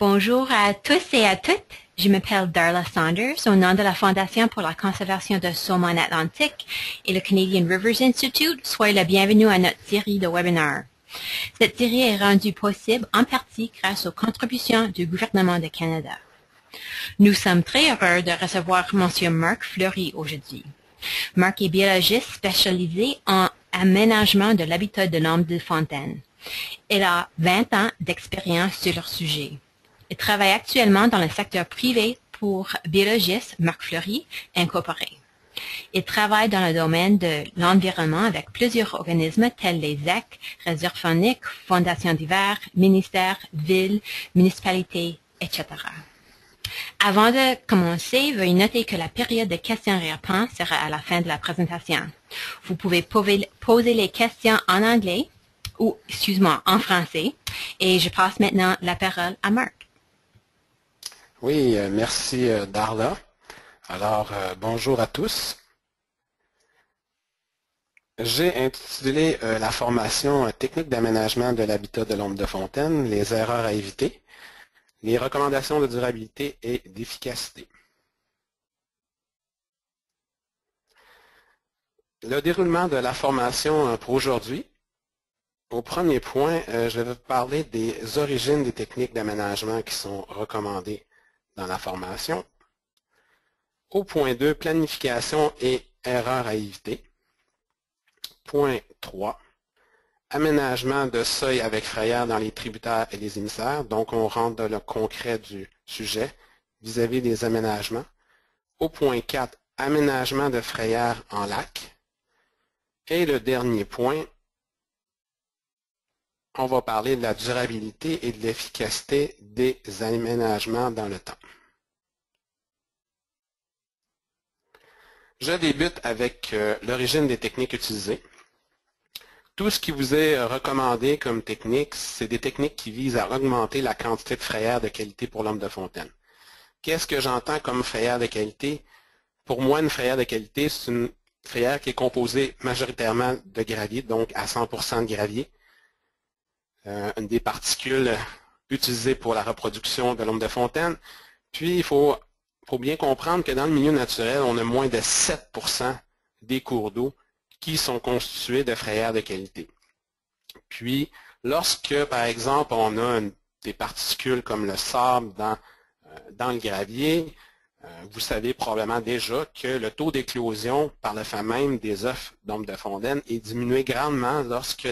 Bonjour à tous et à toutes. Je m'appelle Darla Saunders au nom de la Fondation pour la conservation de saumon atlantique et le Canadian Rivers Institute. Soyez le bienvenu à notre série de webinaires. Cette série est rendue possible en partie grâce aux contributions du gouvernement du Canada. Nous sommes très heureux de recevoir M. Marc Fleury aujourd'hui. Marc est biologiste spécialisé en aménagement de l'habitat de l'homme de fontaine. Il a 20 ans d'expérience sur leur sujet. Il travaille actuellement dans le secteur privé pour Biologiste Marc Fleury Incorporé. Il travaille dans le domaine de l'environnement avec plusieurs organismes tels les ZEC, Réserve Fondations d'hiver, ministères, villes, municipalités, etc. Avant de commencer, veuillez noter que la période de questions-réponses sera à la fin de la présentation. Vous pouvez poser les questions en anglais ou, excuse-moi, en français. Et je passe maintenant la parole à Marc. Oui, euh, merci euh, Darla. Alors, euh, bonjour à tous. J'ai intitulé la formation Technique d'aménagement de l'habitat de l'ombre de fontaine, les erreurs à éviter les recommandations de durabilité et d'efficacité. Le déroulement de la formation pour aujourd'hui. Au premier point, je vais vous parler des origines des techniques d'aménagement qui sont recommandées dans la formation. Au point 2, planification et erreurs à éviter. Point 3, aménagement de seuil avec frayeur dans les tributaires et les émissaires. Donc, on rentre dans le concret du sujet vis-à-vis des aménagements. Au point 4, aménagement de frayeur en lac. Et le dernier point, on va parler de la durabilité et de l'efficacité des aménagements dans le temps. Je débute avec euh, l'origine des techniques utilisées. Tout ce qui vous est recommandé comme technique, c'est des techniques qui visent à augmenter la quantité de frayère de qualité pour l'homme de fontaine. Qu'est-ce que j'entends comme frayère de qualité? Pour moi, une frayère de qualité, c'est une frayère qui est composée majoritairement de gravier, donc à 100% de gravier. Euh, une des particules utilisées pour la reproduction de l'homme de fontaine. Puis, il faut, bien comprendre que dans le milieu naturel, on a moins de 7% des cours d'eau qui sont constitués de frayères de qualité. Puis, lorsque, par exemple, on a des particules comme le sable dans, euh, dans le gravier, euh, vous savez probablement déjà que le taux d'éclosion par le fait même des œufs d'ombre de fondaine est diminué grandement lorsque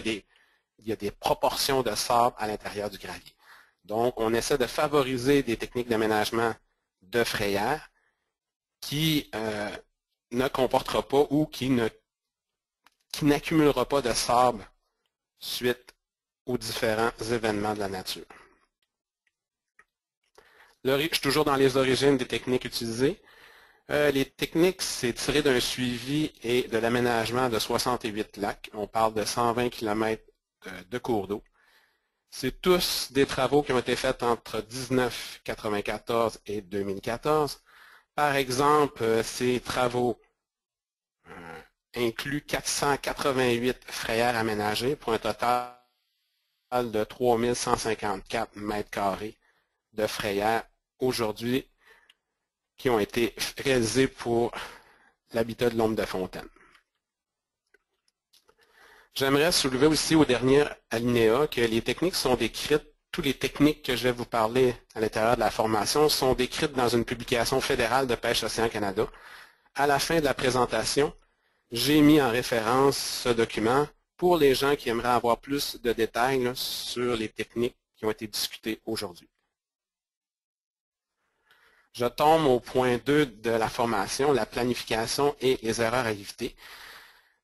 il y a des proportions de sable à l'intérieur du gravier. Donc, on essaie de favoriser des techniques d'aménagement de frayères qui euh, ne comportera pas ou qui ne qui n'accumulera pas de sable suite aux différents événements de la nature. je suis toujours dans les origines des techniques utilisées. Euh, les techniques, c'est tiré d'un suivi et de l'aménagement de 68 lacs. On parle de 120 km de cours d'eau. C'est tous des travaux qui ont été faits entre 1994 et 2014. Par exemple, euh, ces travaux inclut 488 frayères aménagées pour un total de 3154 mètres carrés de frayères aujourd'hui qui ont été réalisées pour l'habitat de l'ombre de fontaine. J'aimerais soulever aussi au dernier alinéa que les techniques sont décrites, toutes les techniques que je vais vous parler à l'intérieur de la formation sont décrites dans une publication fédérale de Pêche Océan Canada. À la fin de la présentation, j'ai mis en référence ce document pour les gens qui aimeraient avoir plus de détails sur les techniques qui ont été discutées aujourd'hui. Je tombe au point 2 de la formation, la planification et les erreurs à éviter.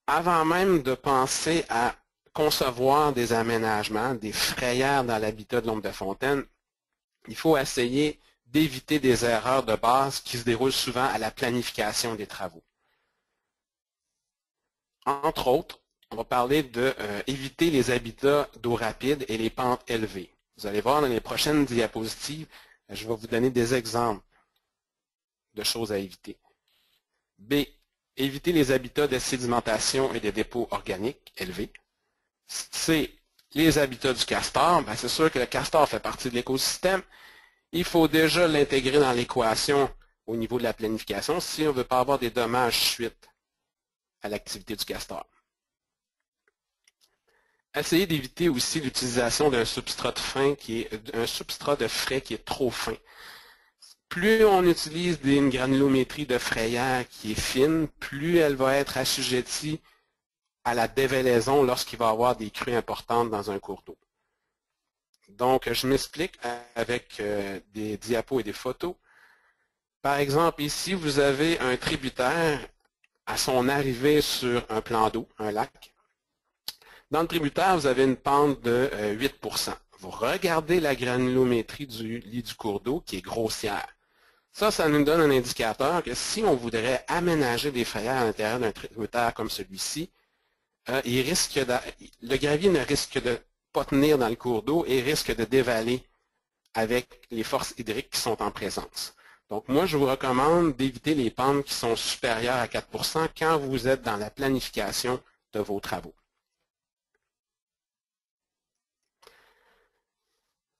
Avant même de penser à concevoir des aménagements, des frayères dans l'habitat de l'ombre de fontaine, il faut essayer d'éviter des erreurs de base qui se déroulent souvent à la planification des travaux. Entre autres, on va parler d'éviter euh, les habitats d'eau rapide et les pentes élevées. Vous allez voir dans les prochaines diapositives, je vais vous donner des exemples de choses à éviter. B. Éviter les habitats de sédimentation et de dépôts organiques élevés. C. Les habitats du castor. Ben, c'est sûr que le castor fait partie de l'écosystème il faut déjà l'intégrer dans l'équation au niveau de la planification si on ne veut pas avoir des dommages suite à l'activité du castor. Essayez d'éviter aussi l'utilisation d'un substrat fin qui est un substrat de frais qui est trop fin. Plus on utilise une granulométrie de frayère qui est fine, plus elle va être assujettie à la dévalaison lorsqu'il va y avoir des crues importantes dans un cours d'eau. Donc, je m'explique avec euh, des diapos et des photos. Par exemple, ici, vous avez un tributaire à son arrivée sur un plan d'eau, un lac. Dans le tributaire, vous avez une pente de 8% euh, Vous regardez la granulométrie du lit du cours d'eau qui est grossière. Ça, ça nous donne un indicateur que si on voudrait aménager des frayères à l'intérieur d'un tributaire comme celui-ci, euh, le gravier ne risque de pas tenir dans le cours d'eau et risque de dévaler avec les forces hydriques qui sont en présence. Donc, moi, je vous recommande d'éviter les pentes qui sont supérieures à 4% quand vous êtes dans la planification de vos travaux.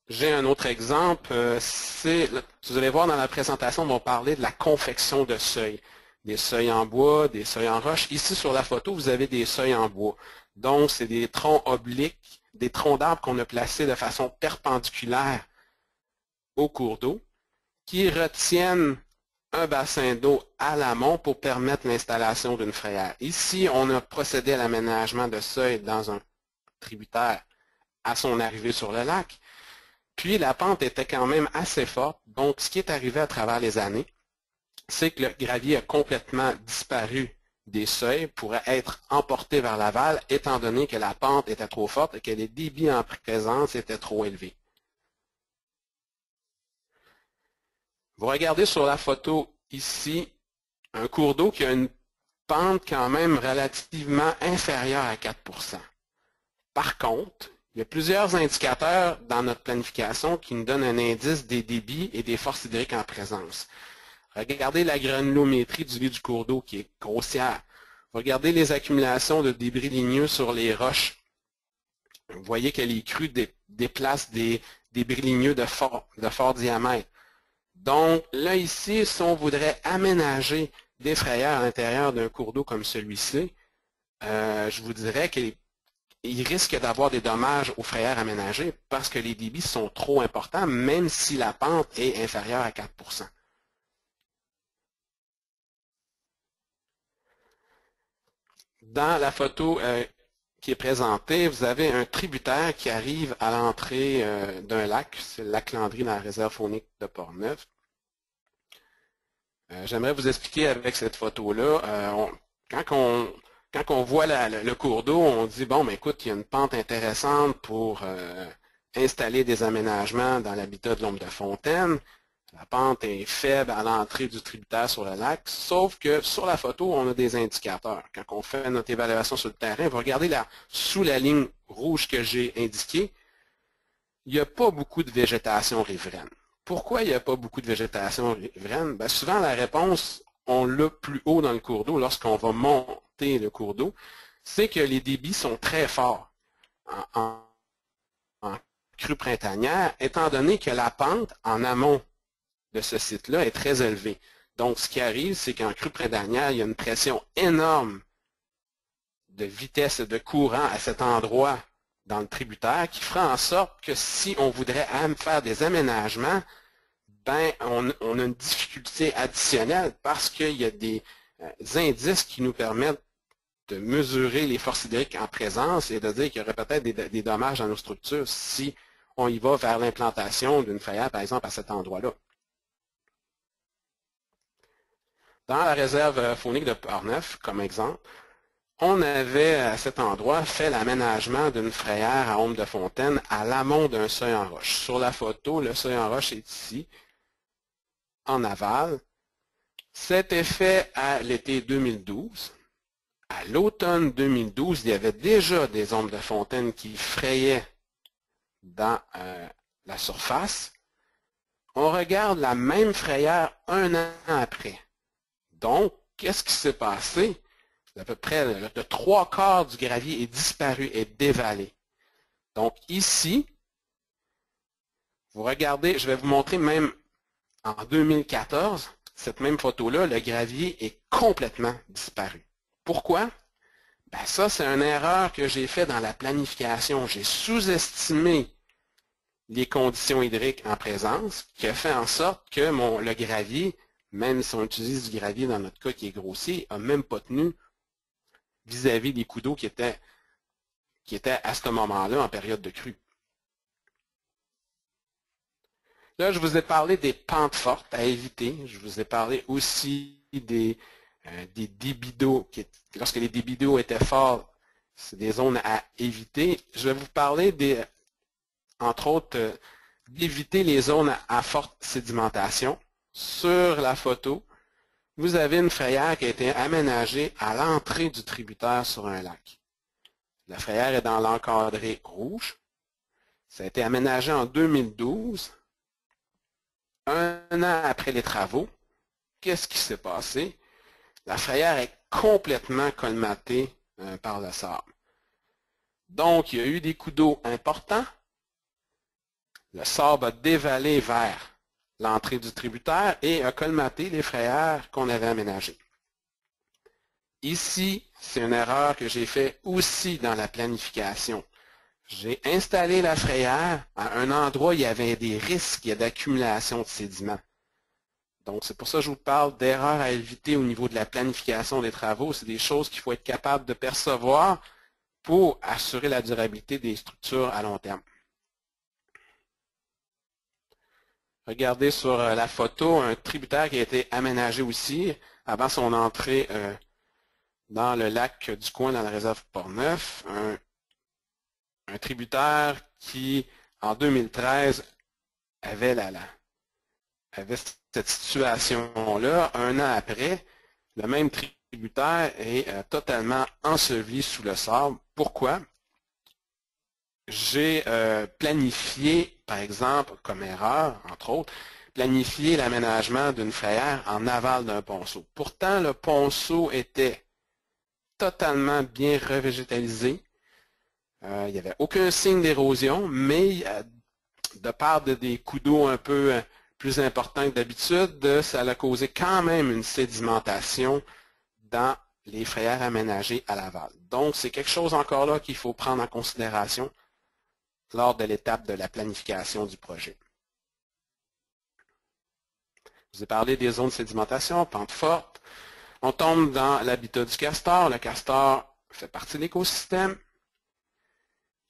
J'ai un autre exemple. Euh, vous allez voir dans la présentation, on va parler de la confection de seuils. Des seuils en bois, des seuils en roche. Ici, sur la photo, vous avez des seuils en bois. Donc, c'est des troncs obliques, des troncs d'arbres qu'on a placés de façon perpendiculaire au cours d'eau, qui retiennent un bassin d'eau à l'amont pour permettre l'installation d'une frayère. Ici, on a procédé à l'aménagement de seuils dans un tributaire à son arrivée sur le lac. Puis la pente était quand même assez forte, donc ce qui est arrivé à travers les années, c'est que le gravier a complètement disparu des seuils pour être emporté vers l'aval, étant donné que la pente était trop forte et que les débits en présence étaient trop élevés. Vous regardez sur la photo ici un cours d'eau qui a une pente quand même relativement inférieure à 4% Par contre, il y a plusieurs indicateurs dans notre planification qui nous donnent un indice des débits et des forces hydriques en présence. Regardez la granulométrie du lit du cours d'eau qui est grossière. Regardez les accumulations de débris ligneux sur les roches. Vous voyez que les crues déplacent des débris ligneux de fort, de fort diamètre. Donc là ici, si on voudrait aménager des frayères à l'intérieur d'un cours d'eau comme celui-ci, euh, je vous dirais qu'il il risque d'avoir des dommages aux frayères aménagées parce que les débits sont trop importants, même si la pente est inférieure à 4% Dans la photo euh, qui est présentée, vous avez un tributaire qui arrive à l'entrée euh, d'un lac, c'est le lac Landry dans la réserve faunique de Portneuf. Euh, j'aimerais vous expliquer avec cette photo-là, quand on, quand on voit le cours d'eau, on dit, bon, mais écoute, il y a une pente intéressante pour euh, installer des aménagements dans l'habitat de l'ombre de fontaine. La pente est faible à l'entrée du tributaire sur le lac, sauf que sur la photo, on a des indicateurs. Quand on fait notre évaluation sur le terrain, vous regardez là, sous la ligne rouge que j'ai indiquée, il n'y a pas beaucoup de végétation riveraine. Pourquoi il n'y a pas beaucoup de végétation riveraine? Ben, souvent, la réponse, on l'a plus haut dans le cours d'eau lorsqu'on va le cours d'eau, c'est que les débits sont très forts en, crue printanière, étant donné que la pente en amont de ce site-là est très élevée. Donc, ce qui arrive, c'est qu'en crue printanière, il y a une pression énorme de vitesse et de courant à cet endroit dans le tributaire qui fera en sorte que si on voudrait faire des aménagements, ben, on, a une difficulté additionnelle parce qu'il y a des indices qui nous permettent de mesurer les forces hydriques en présence et de dire qu'il y aurait peut-être des, dommages dans nos structures si on y va vers l'implantation d'une frayère, par exemple, à cet endroit-là. Dans la réserve faunique de Portneuf, comme exemple, on avait à cet endroit fait l'aménagement d'une frayère à ombre de fontaine à l'amont d'un seuil en roche. Sur la photo, le seuil en roche est ici, en aval. C'était fait à l'été 2012 à l'automne 2012, il y avait déjà des ombres de fontaine qui frayaient dans euh, la surface. On regarde la même frayère un an après. Donc, qu'est-ce qui s'est passé? À peu près trois quarts du gravier est disparu, est dévalé. Donc ici, Vous regardez, je vais vous montrer même en 2014, cette même photo-là, le gravier est complètement disparu. Pourquoi? Ben ça, c'est une erreur que j'ai faite dans la planification. J'ai sous-estimé les conditions hydriques en présence, qui a fait en sorte que mon, le gravier, même si on utilise du gravier dans notre cas qui est grossier, n'a même pas tenu vis-à-vis des coups d'eau qui étaient, qui étaient à ce moment-là en période de crue. Là, je vous ai parlé des pentes fortes à éviter. Je vous ai parlé aussi des, euh, des débits d'eau. Lorsque les débits d'eau étaient forts, c'est des zones à éviter. Je vais vous parler entre autres, euh, d'éviter les zones à forte sédimentation. Sur la photo, vous avez une frayère qui a été aménagée à l'entrée du tributaire sur un lac. La frayère est dans l'encadré rouge. Ça a été aménagé en 2012. Un an après les travaux, qu'est-ce qui s'est passé? La frayère est complètement colmatée euh, par le sable. Donc, il y a eu des coups d'eau importants, le sable a dévalé vers l'entrée du tributaire et a colmaté les frayères qu'on avait aménagées. Ici, c'est une erreur que j'ai faite aussi dans la planification. J'ai installé la frayère à un endroit où il y avait des risques d'accumulation de sédiments. Donc, c'est pour ça que je vous parle d'erreurs à éviter au niveau de la planification des travaux. C'est des choses qu'il faut être capable de percevoir pour assurer la durabilité des structures à long terme. Regardez sur euh, la photo un tributaire qui a été aménagé aussi avant son entrée euh, dans le lac du coin dans la réserve Port-Neuf. Un, un, tributaire qui, en 2013, avait, la, avait cette situation-là. Un an après, le même tributaire est euh, totalement enseveli sous le sable. Pourquoi? j'ai euh, planifié, par exemple, comme erreur, entre autres, planifié l'aménagement d'une frayère en aval d'un ponceau. Pourtant, le ponceau était totalement bien revégétalisé. Euh, il n'y avait aucun signe d'érosion, mais euh, de part de des coups d'eau un peu plus importants que d'habitude, ça a causé quand même une sédimentation dans les frayères aménagées à l'aval. Donc, c'est quelque chose encore là qu'il faut prendre en considération lors de l'étape de la planification du projet. Je vous ai parlé des zones de sédimentation, pente forte. On tombe dans l'habitat du castor. Le castor fait partie de l'écosystème.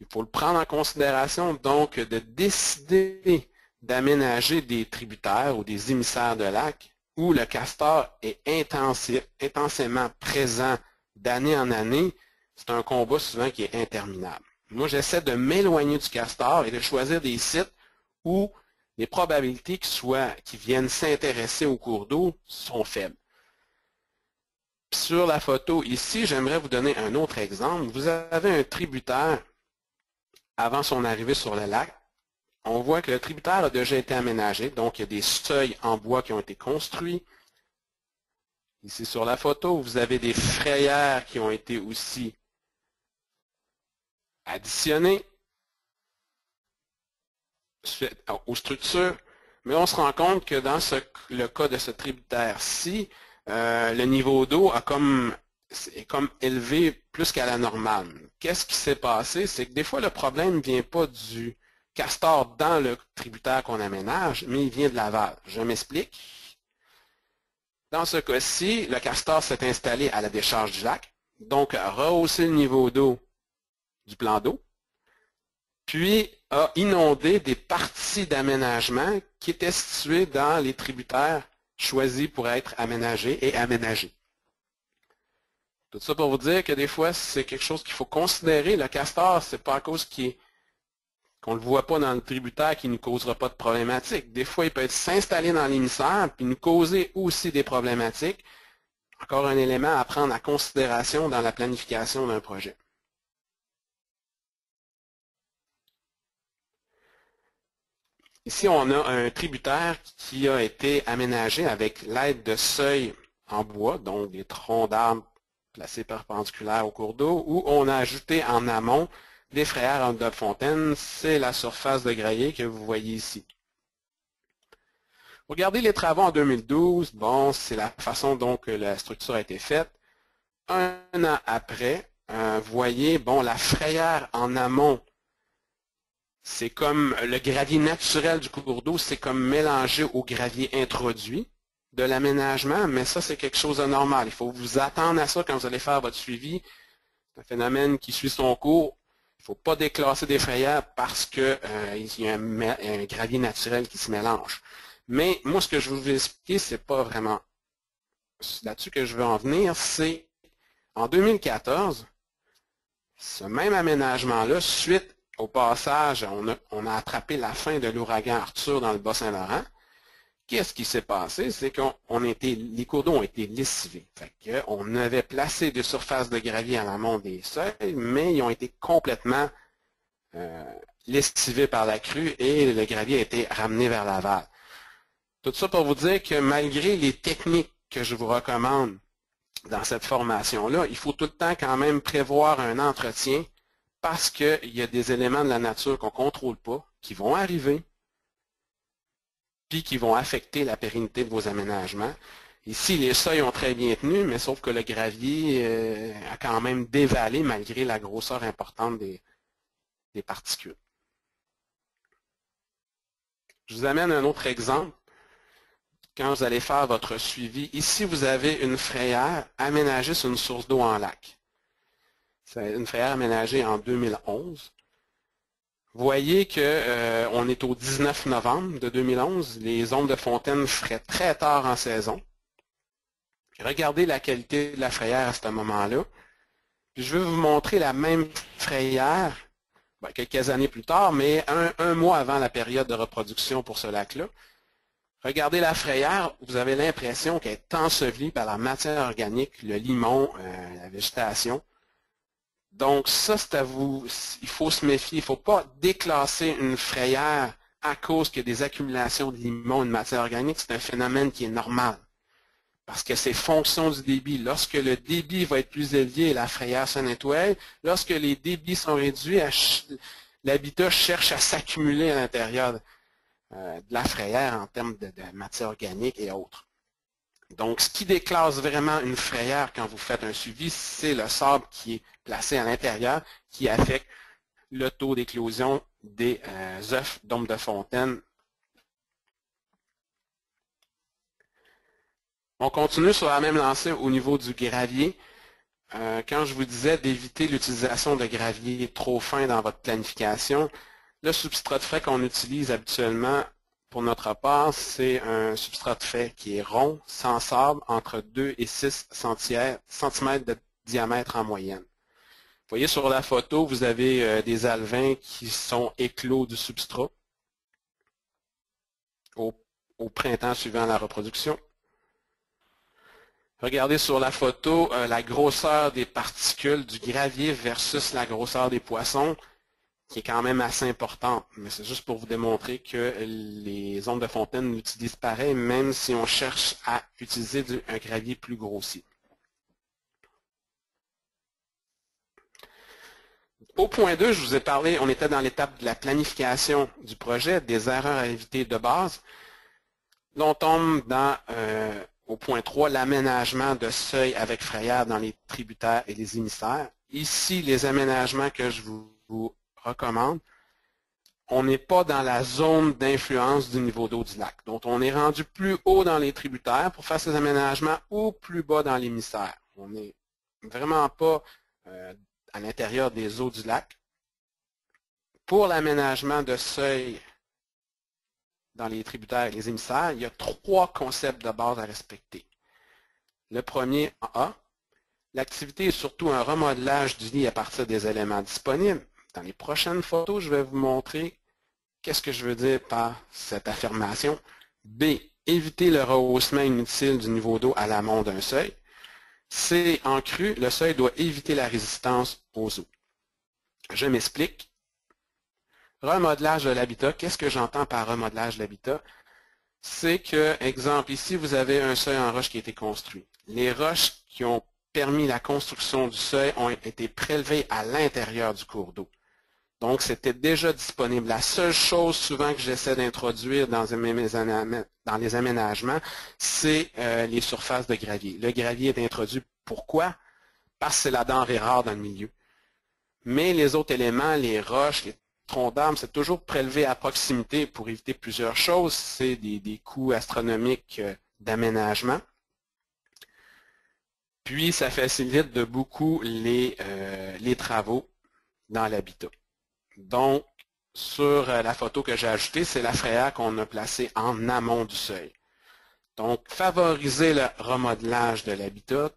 Il faut le prendre en considération, donc, de décider d'aménager des tributaires ou des émissaires de lacs où le castor est intensément présent d'année en année. C'est un combat souvent qui est interminable. Moi, j'essaie de m'éloigner du castor et de choisir des sites où les probabilités qu'ils viennent s'intéresser au cours d'eau sont faibles. Sur la photo ici, j'aimerais vous donner un autre exemple. Vous avez un tributaire avant son arrivée sur le lac. On voit que le tributaire a déjà été aménagé, donc il y a des seuils en bois qui ont été construits. Ici sur la photo, vous avez des frayères qui ont été aussi additionner aux structures, mais on se rend compte que dans le cas de ce tributaire-ci, euh, le niveau d'eau a comme est comme élevé plus qu'à la normale. Qu'est-ce qui s'est passé? C'est que des fois, le problème ne vient pas du castor dans le tributaire qu'on aménage, mais il vient de l'aval. Je m'explique. Dans ce cas-ci, le castor s'est installé à la décharge du lac, donc a rehaussé le niveau d'eau du plan d'eau, puis a inondé des parties d'aménagement qui étaient situées dans les tributaires choisis pour être aménagés et aménagés. Tout ça pour vous dire que des fois, c'est quelque chose qu'il faut considérer. Le castor, c'est pas à cause qu'on ne le voit pas dans le tributaire qui ne causera pas de problématiques. Des fois, il peut s'installer dans l'émissaire puis nous causer aussi des problématiques. Encore un élément à prendre en considération dans la planification d'un projet. Ici, on a un tributaire qui a été aménagé avec l'aide de seuils en bois, donc des troncs d'arbres placés perpendiculaires au cours d'eau, où on a ajouté en amont des frayères en de fontaine. C'est la surface de graillé que vous voyez ici. Regardez les travaux en 2012. Bon, c'est la façon dont la structure a été faite. Un an après, euh, vous voyez, bon, la frayère en amont, c'est comme le gravier naturel du cours d'eau, c'est comme mélangé au gravier introduit de l'aménagement, mais ça, c'est quelque chose de normal. Il faut vous attendre à ça quand vous allez faire votre suivi. C'est un phénomène qui suit son cours. Il ne faut pas déclasser des frayères parce qu'il euh, y a un, gravier naturel qui se mélange. Mais moi, ce que je vous expliquer, ce n'est pas vraiment là-dessus que je veux en venir, c'est en 2014, ce même aménagement-là, suite au passage, on a, on a attrapé la fin de l'ouragan Arthur dans le Bas-Saint-Laurent, Qu'est-ce qui s'est passé? C'est qu'on les cours d'eau ont été lessivés. on avait placé des surfaces de gravier à l'amont des seuils, mais ils ont été complètement euh, lessivés par la crue et le gravier a été ramené vers l'aval. Tout ça pour vous dire que malgré les techniques que je vous recommande dans cette formation-là, il faut tout le temps quand même prévoir un entretien parce qu'il y a des éléments de la nature qu'on ne contrôle pas, qui vont arriver, puis qui vont affecter la pérennité de vos aménagements. Ici, les seuils ont très bien tenu, mais sauf que le gravier euh, a quand même dévalé malgré la grosseur importante des, des particules. Je vous amène un autre exemple. Quand vous allez faire votre suivi, ici, vous avez une frayère aménagée sur une source d'eau en lac. C'est une frayère aménagée en 2011. Voyez qu'on euh, est au 19 novembre de 2011. Les ondes de fontaine feraient très tard en saison. Regardez la qualité de la frayère à ce moment-là. je vais vous montrer la même frayère ben, quelques années plus tard, mais un, un, mois avant la période de reproduction pour ce lac-là. Regardez la frayère, vous avez l'impression qu'elle est ensevelie par la matière organique, le limon, euh, la végétation. Donc ça, c'est à vous, il faut se méfier, il ne faut pas déclasser une frayère à cause qu'il y a des accumulations de limon de matière organique. C'est un phénomène qui est normal. Parce que c'est fonction du débit. Lorsque le débit va être plus élevé, la frayère se nettoie. Lorsque les débits sont réduits, l'habitat cherche à s'accumuler à l'intérieur euh, de la frayère en termes de matière organique et autres. Donc, ce qui déclasse vraiment une frayère quand vous faites un suivi, c'est le sable qui est placé à l'intérieur, qui affecte le taux d'éclosion des euh, œufs d'ombre de fontaine. On continue sur la même lancée au niveau du gravier. Euh, quand je vous disais d'éviter l'utilisation de gravier trop fin dans votre planification, le substrat de frais qu'on utilise habituellement pour notre part, c'est un substrat de fait qui est rond, sans sable, entre 2 et 6 cm de diamètre en moyenne. Vous voyez sur la photo, vous avez euh, des alvins qui sont éclos du substrat au, printemps suivant la reproduction. Regardez sur la photo euh, la grosseur des particules du gravier versus la grosseur des poissons qui est quand même assez importante. Mais c'est juste pour vous démontrer que les ondes de fontaine l'utilisent pareil, même si on cherche à utiliser un gravier plus grossier. Au point 2, je vous ai parlé, on était dans l'étape de la planification du projet, des erreurs à éviter de base. Là, on tombe dans, euh, au point 3, l'aménagement de seuil avec frayère dans les tributaires et les émissaires. Ici, les aménagements que je vous recommande, on n'est pas dans la zone d'influence du niveau d'eau du lac. Donc, on est rendu plus haut dans les tributaires pour faire ces aménagements ou plus bas dans l'émissaire. On n'est vraiment pas euh, à l'intérieur des eaux du lac. Pour l'aménagement de seuil dans les tributaires et les émissaires, il y a trois concepts de base à respecter. Le premier, A, l'activité est surtout un remodelage du lit à partir des éléments disponibles. Dans les prochaines photos, je vais vous montrer qu'est-ce que je veux dire par cette affirmation. B. Éviter le rehaussement inutile du niveau d'eau à l'amont d'un seuil. C. En cru, le seuil doit éviter la résistance aux eaux. Je m'explique. Remodelage de l'habitat. Qu'est-ce que j'entends par remodelage de l'habitat? C'est que, exemple, ici, vous avez un seuil en roche qui a été construit. Les roches qui ont permis la construction du seuil ont été prélevées à l'intérieur du cours d'eau. Donc, c'était déjà disponible. La seule chose souvent que j'essaie d'introduire dans, les aménagements, c'est euh, les surfaces de gravier. Le gravier est introduit. Pourquoi? Parce que c'est la denrée rare dans le milieu. Mais les autres éléments, les roches, les troncs d'arbres, c'est toujours prélevé à proximité pour éviter plusieurs choses. C'est des, coûts astronomiques euh, d'aménagement. Puis, ça facilite de beaucoup les, euh, les travaux dans l'habitat. Donc, sur euh, la photo que j'ai ajoutée, c'est la frayère qu'on a placée en amont du seuil. Donc, favoriser le remodelage de l'habitat,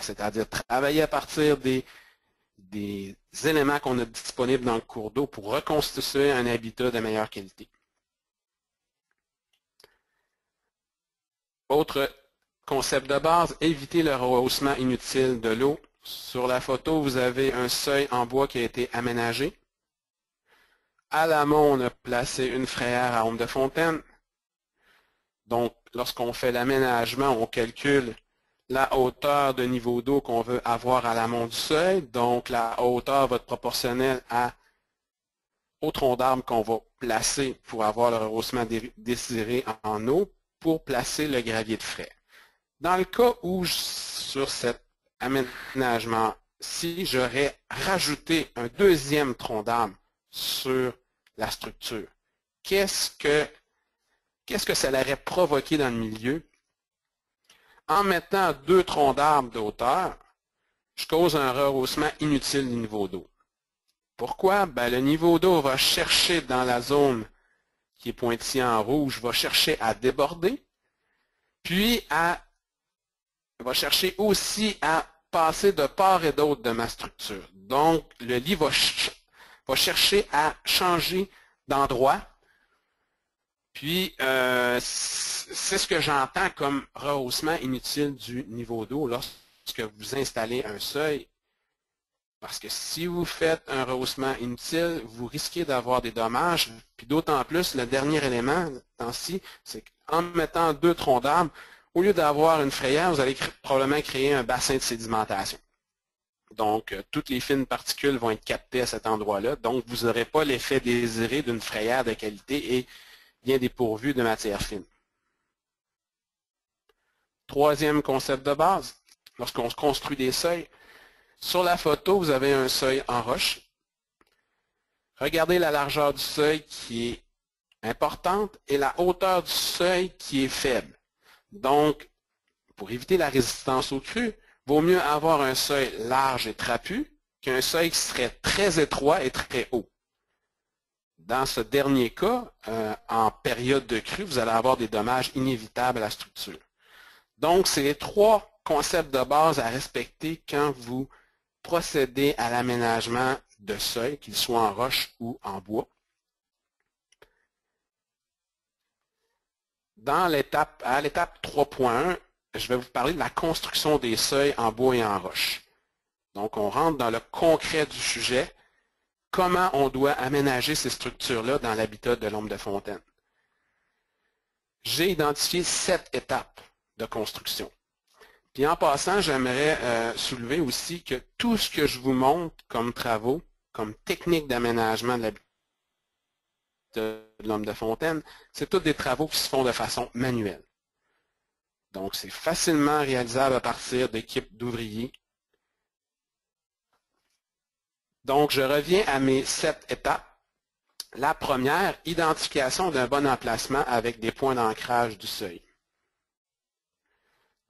c'est-à-dire travailler à partir des, des éléments qu'on a disponibles dans le cours d'eau pour reconstituer un habitat de meilleure qualité. Autre concept de base, éviter le rehaussement inutile de l'eau. Sur la photo, vous avez un seuil en bois qui a été aménagé. À l'amont, on a placé une frayère à ombre de fontaine. Donc, lorsqu'on fait l'aménagement, on calcule la hauteur de niveau d'eau qu'on veut avoir à l'amont du seuil. Donc, la hauteur va être proportionnelle au tronc d'arbre qu'on va placer pour avoir le rehaussement désiré en eau pour placer le gravier de frais. Dans le cas où, sur cet aménagement-ci, j'aurais rajouté un deuxième tronc d'arbre sur la structure. Qu'est-ce que, ça l'aurait provoqué dans le milieu? En mettant deux troncs d'arbres d'auteur, je cause un rehaussement inutile du niveau d'eau. Pourquoi? Ben, le niveau d'eau va chercher dans la zone qui est pointillée en rouge, va chercher à déborder, puis va chercher aussi à passer de part et d'autre de ma structure. Donc, le lit va va chercher à changer d'endroit. Puis, euh, c'est ce que j'entends comme rehaussement inutile du niveau d'eau lorsque vous installez un seuil. Parce que si vous faites un rehaussement inutile, vous risquez d'avoir des dommages. Puis d'autant plus, le dernier élément, ci c'est qu'en mettant deux troncs d'arbres, au lieu d'avoir une frayère, vous allez probablement créer un bassin de sédimentation. Donc, euh, toutes les fines particules vont être captées à cet endroit-là. Donc, vous n'aurez pas l'effet désiré d'une frayère de qualité et bien dépourvu de matière fine. Troisième concept de base, lorsqu'on construit des seuils, sur la photo, vous avez un seuil en roche. Regardez la largeur du seuil qui est importante et la hauteur du seuil qui est faible. Donc, pour éviter la résistance au cru, vaut mieux avoir un seuil large et trapu qu'un seuil qui serait très étroit et très haut. Dans ce dernier cas, euh, en période de crue, vous allez avoir des dommages inévitables à la structure. Donc, c'est les trois concepts de base à respecter quand vous procédez à l'aménagement de seuil, qu'il soit en roche ou en bois. Dans l'étape, à l'étape 3.1, je vais vous parler de la construction des seuils en bois et en roche. Donc, on rentre dans le concret du sujet, comment on doit aménager ces structures-là dans l'habitat de l'ombre de fontaine? J'ai identifié sept étapes de construction. Puis en passant, j'aimerais euh, soulever aussi que tout ce que je vous montre comme travaux, comme technique d'aménagement de l'habitat de l'homme de fontaine, c'est tous des travaux qui se font de façon manuelle. Donc, c'est facilement réalisable à partir d'équipes d'ouvriers. Donc, je reviens à mes sept étapes. La première, identification d'un bon emplacement avec des points d'ancrage du seuil.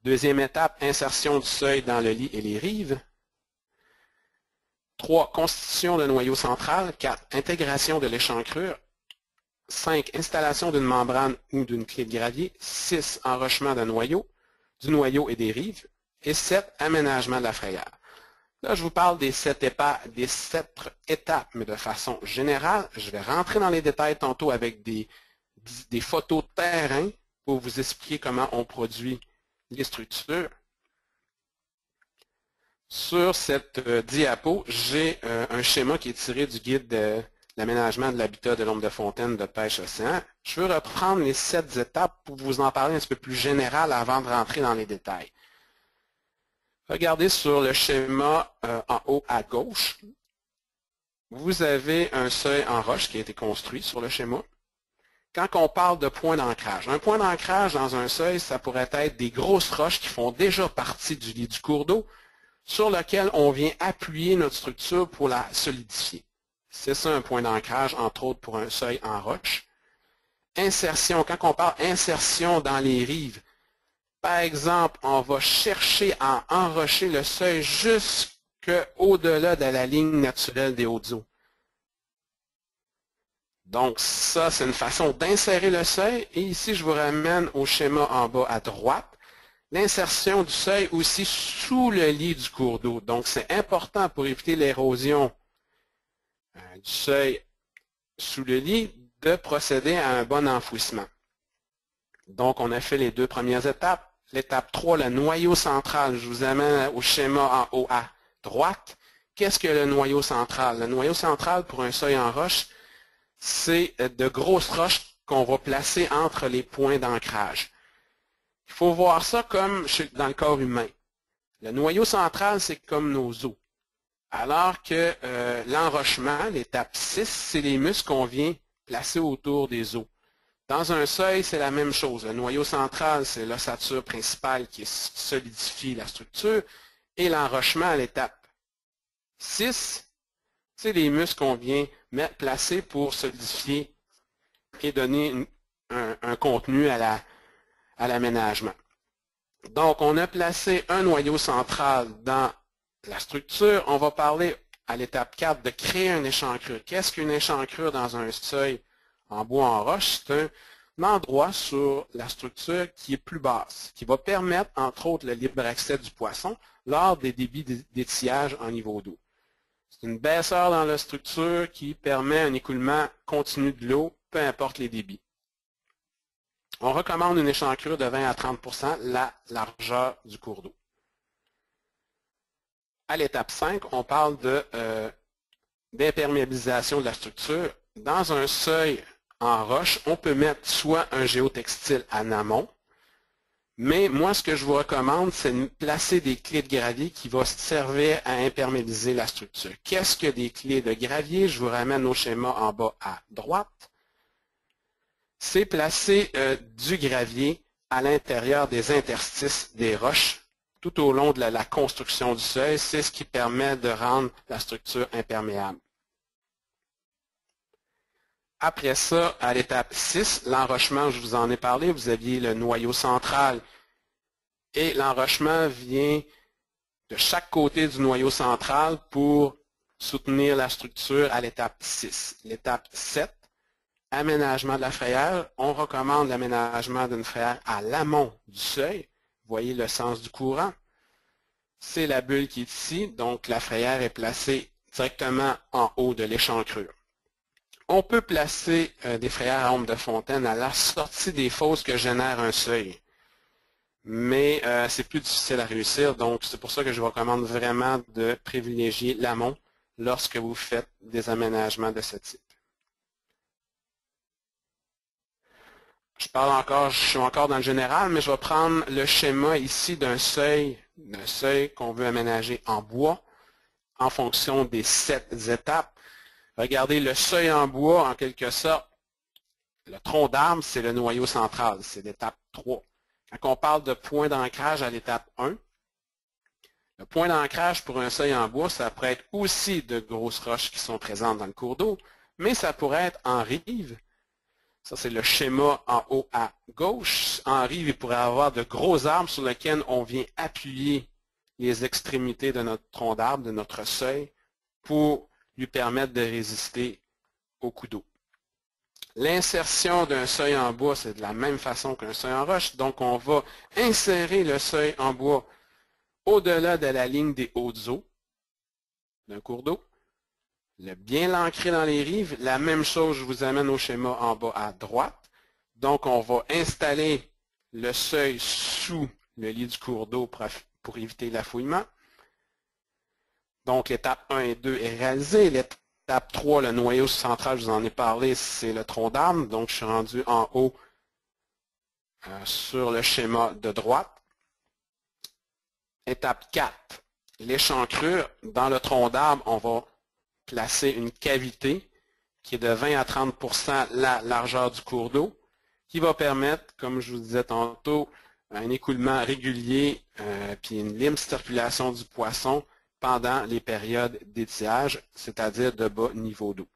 Deuxième étape, insertion du seuil dans le lit et les rives. 3. Constitution de noyau central. 4. Intégration de l'échancrure. 5. Installation d'une membrane ou d'une clé de gravier. 6. Enrochement d'un noyau, du noyau et des rives. Et 7. Aménagement de la frayère. Là, je vous parle des sept, des étapes, mais de façon générale. Je vais rentrer dans les détails tantôt avec des, des photos de terrain pour vous expliquer comment on produit les structures. Sur cette euh, diapo, j'ai euh, un schéma qui est tiré du guide de l'aménagement de l'habitat de l'ombre de fontaine de pêche océan. Je veux reprendre les sept étapes pour vous en parler un petit peu plus général avant de rentrer dans les détails. Regardez sur le schéma euh, en haut à gauche. vous avez un seuil en roche qui a été construit sur le schéma. Quand on parle de point d'ancrage, un point d'ancrage dans un seuil, ça pourrait être des grosses roches qui font déjà partie du lit du cours d'eau, sur lequel on vient appuyer notre structure pour la solidifier. C'est ça un point d'ancrage, entre autres pour un seuil en roche. Insertion, quand on parle insertion dans les rives, par exemple, on va chercher à enrocher le seuil jusqu'au-delà de la ligne naturelle des hautes eaux. Donc ça, c'est une façon d'insérer le seuil. Et ici, je vous ramène au schéma en bas à droite. L'insertion du seuil aussi sous le lit du cours d'eau. Donc c'est important pour éviter l'érosion du seuil sous le lit de procéder à un bon enfouissement. Donc on a fait les deux premières étapes. L'étape 3, le noyau central. Je vous amène au schéma en haut à droite. Qu'est-ce que le noyau central? Le noyau central pour un seuil en roche, c'est de grosses roches qu'on va placer entre les points d'ancrage. Il faut voir ça comme dans le corps humain. Le noyau central, c'est comme nos os. Alors que euh, l'enrochement, l'étape 6, c'est les muscles qu'on vient placer autour des os. Dans un seuil, c'est la même chose. Le noyau central, c'est l'ossature principale qui solidifie la structure. Et l'enrochement à l'étape 6, c'est les muscles qu'on vient mettre, placer pour solidifier et donner un, contenu à l'aménagement. Donc, on a placé un noyau central dans la structure. On va parler à l'étape 4 de créer une échancrure. Qu'est-ce qu'une échancrure dans un seuil en bois en roche, c'est un endroit sur la structure qui est plus basse, qui va permettre, entre autres, le libre accès du poisson lors des débits d'étiage en niveau d'eau. C'est une baisseur dans la structure qui permet un écoulement continu de l'eau, peu importe les débits. On recommande une échancrure de 20 à 30% la largeur du cours d'eau. À l'étape 5, on parle euh, d'imperméabilisation de la structure. Dans un seuil en roche, on peut mettre soit un géotextile en amont, mais moi, ce que je vous recommande, c'est de placer des clés de gravier qui vont servir à imperméabiliser la structure. Qu'est-ce que des clés de gravier? Je vous ramène au schéma en bas à droite. C'est placer euh, du gravier à l'intérieur des interstices des roches tout au long de la construction du seuil. C'est ce qui permet de rendre la structure imperméable. Après ça, à l'étape 6, l'enrochement, je vous en ai parlé, vous aviez le noyau central et l'enrochement vient de chaque côté du noyau central pour soutenir la structure à l'étape 6. L'étape 7, aménagement de la frayère. On recommande l'aménagement d'une frayère à l'amont du seuil. Vous voyez le sens du courant. C'est la bulle qui est ici, donc la frayère est placée directement en haut de l'échancrure. On peut placer euh, des frayères à ombre de fontaine à la sortie des fosses que génère un seuil. Mais euh, c'est plus difficile à réussir, donc c'est pour ça que je vous recommande vraiment de privilégier l'amont lorsque vous faites des aménagements de ce type. Je parle encore, je suis encore dans le général, mais je vais prendre le schéma ici d'un seuil, d'un seuil qu'on veut aménager en bois en fonction des sept étapes. Regardez, le seuil en bois, en quelque sorte, le tronc d'arbre, c'est le noyau central, c'est l'étape 3. Quand on parle de point d'ancrage à l'étape 1, le point d'ancrage pour un seuil en bois, ça pourrait être aussi de grosses roches qui sont présentes dans le cours d'eau, mais ça pourrait être en rive. Ça, c'est le schéma en haut à gauche. En rive, il pourrait avoir de gros arbres sur lesquels on vient appuyer les extrémités de notre tronc d'arbre, de notre seuil, pour lui permettre de résister au coup d'eau. L'insertion d'un seuil en bois, c'est de la même façon qu'un seuil en roche. Donc, on va insérer le seuil en bois au-delà de la ligne des hautes eaux d'un cours d'eau. Le bien l'ancrer dans les rives. La même chose, je vous amène au schéma en bas à droite. Donc, on va installer le seuil sous le lit du cours d'eau pour éviter l'affouillement. Donc, l'étape 1 et 2 est réalisée. L'étape 3, le noyau central, je vous en ai parlé, c'est le tronc d'arbre. Donc, je suis rendu en haut euh, sur le schéma de droite. Étape 4, l'échancrure. Dans le tronc d'arbre, on va placer une cavité qui est de 20 à 30% la largeur du cours d'eau, qui va permettre, comme je vous disais tantôt, un écoulement régulier euh, puis une libre circulation du poisson pendant les périodes d'étiage, c'est-à-dire de bas niveau d'eau.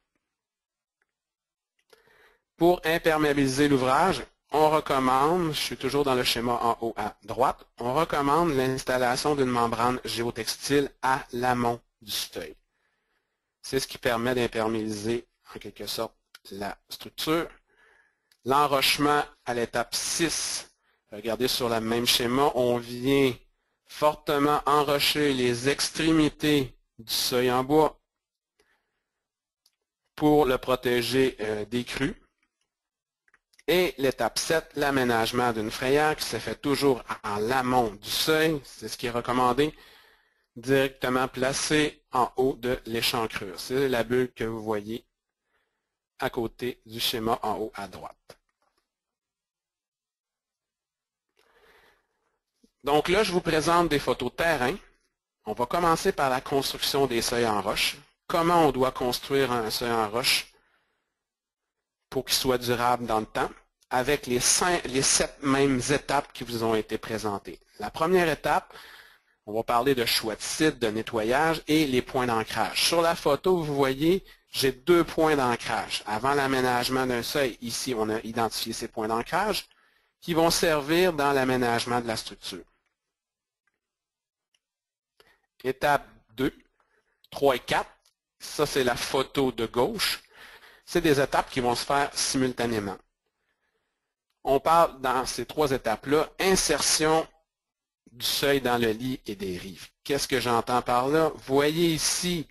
Pour imperméabiliser l'ouvrage, on recommande, je suis toujours dans le schéma en haut à droite, on recommande l'installation d'une membrane géotextile à l'amont du seuil. C'est ce qui permet d'imperméabiliser en quelque sorte la structure. L'enrochement à l'étape 6, regardez sur le même schéma, on vient fortement enrocher les extrémités du seuil en bois pour le protéger euh, des crues. Et l'étape 7, l'aménagement d'une frayère qui se fait toujours en l'amont du seuil, c'est ce qui est recommandé, directement placé en haut de l'échancrure. C'est la bulle que vous voyez à côté du schéma en haut à droite. Donc là, je vous présente des photos de terrain. On va commencer par la construction des seuils en roche. Comment on doit construire un seuil en roche pour qu'il soit durable dans le temps, avec les, les sept mêmes étapes qui vous ont été présentées. La première étape, on va parler de choix de site, de nettoyage et les points d'ancrage. Sur la photo, vous voyez, j'ai deux points d'ancrage. Avant l'aménagement d'un seuil, ici, on a identifié ces points d'ancrage qui vont servir dans l'aménagement de la structure. Étape 2, 3 et 4, ça c'est la photo de gauche. C'est des étapes qui vont se faire simultanément. On parle dans ces trois étapes-là, insertion du seuil dans le lit et des rives. Qu'est-ce que j'entends par là? Voyez ici,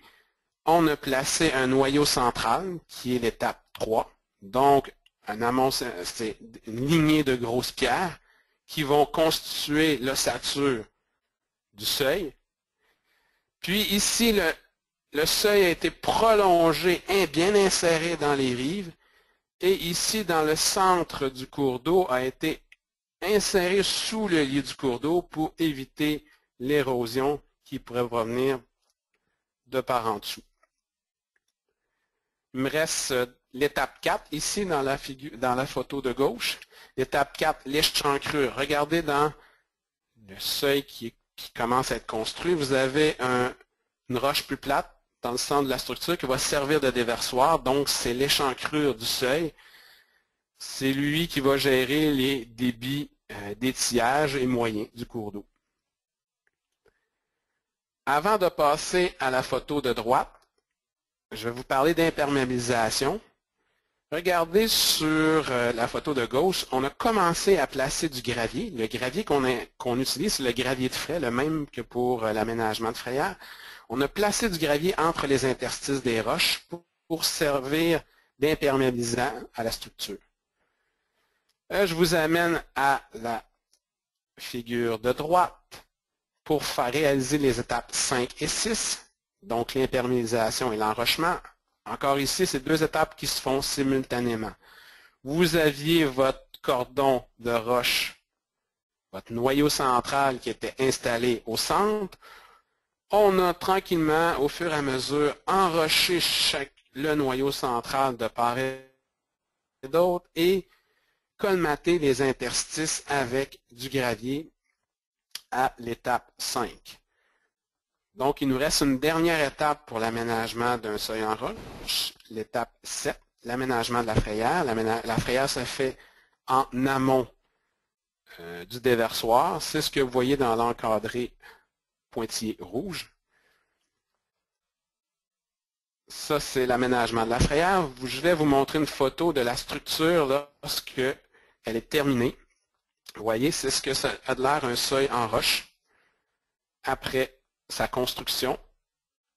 on a placé un noyau central qui est l'étape 3. Donc, un c'est une lignée de grosses pierres qui vont constituer l'ossature du seuil. Puis ici, le, seuil a été prolongé, bien inséré dans les rives. Et ici, dans le centre du cours d'eau, a été inséré sous le lit du cours d'eau pour éviter l'érosion qui pourrait provenir de par en dessous. Il me reste euh, l'étape 4 ici dans la, photo de gauche. L'étape 4, l'échancrure. Regardez dans le seuil qui commence à être construit, vous avez une roche plus plate dans le centre de la structure qui va servir de déversoir. Donc, c'est l'échancrure du seuil. C'est lui qui va gérer les débits d'étiage et moyens du cours d'eau. Avant de passer à la photo de droite, je vais vous parler d'imperméabilisation. Regardez sur euh, la photo de gauche, on a commencé à placer du gravier. Le gravier qu'on utilise, c'est le gravier de frais, le même que pour euh, l'aménagement de frayère. On a placé du gravier entre les interstices des roches pour, servir d'imperméabilisant à la structure. Euh, je vous amène à la figure de droite pour faire réaliser les étapes 5 et 6, donc l'imperméabilisation et l'enrochement. Encore ici, c'est deux étapes qui se font simultanément. Vous aviez votre cordon de roche, votre noyau central qui était installé au centre. On a tranquillement, au fur et à mesure, enroché le noyau central de part et d'autre et colmaté les interstices avec du gravier à l'étape 5. Donc, il nous reste une dernière étape pour l'aménagement d'un seuil en roche, l'étape 7, l'aménagement de la frayère. La frayère se fait en amont euh, du déversoir. C'est ce que vous voyez dans l'encadré pointillé rouge. Ça, c'est l'aménagement de la frayère. Je vais vous montrer une photo de la structure lorsque elle est terminée. Vous voyez, c'est ce que ça a de l'air un seuil en roche après sa construction.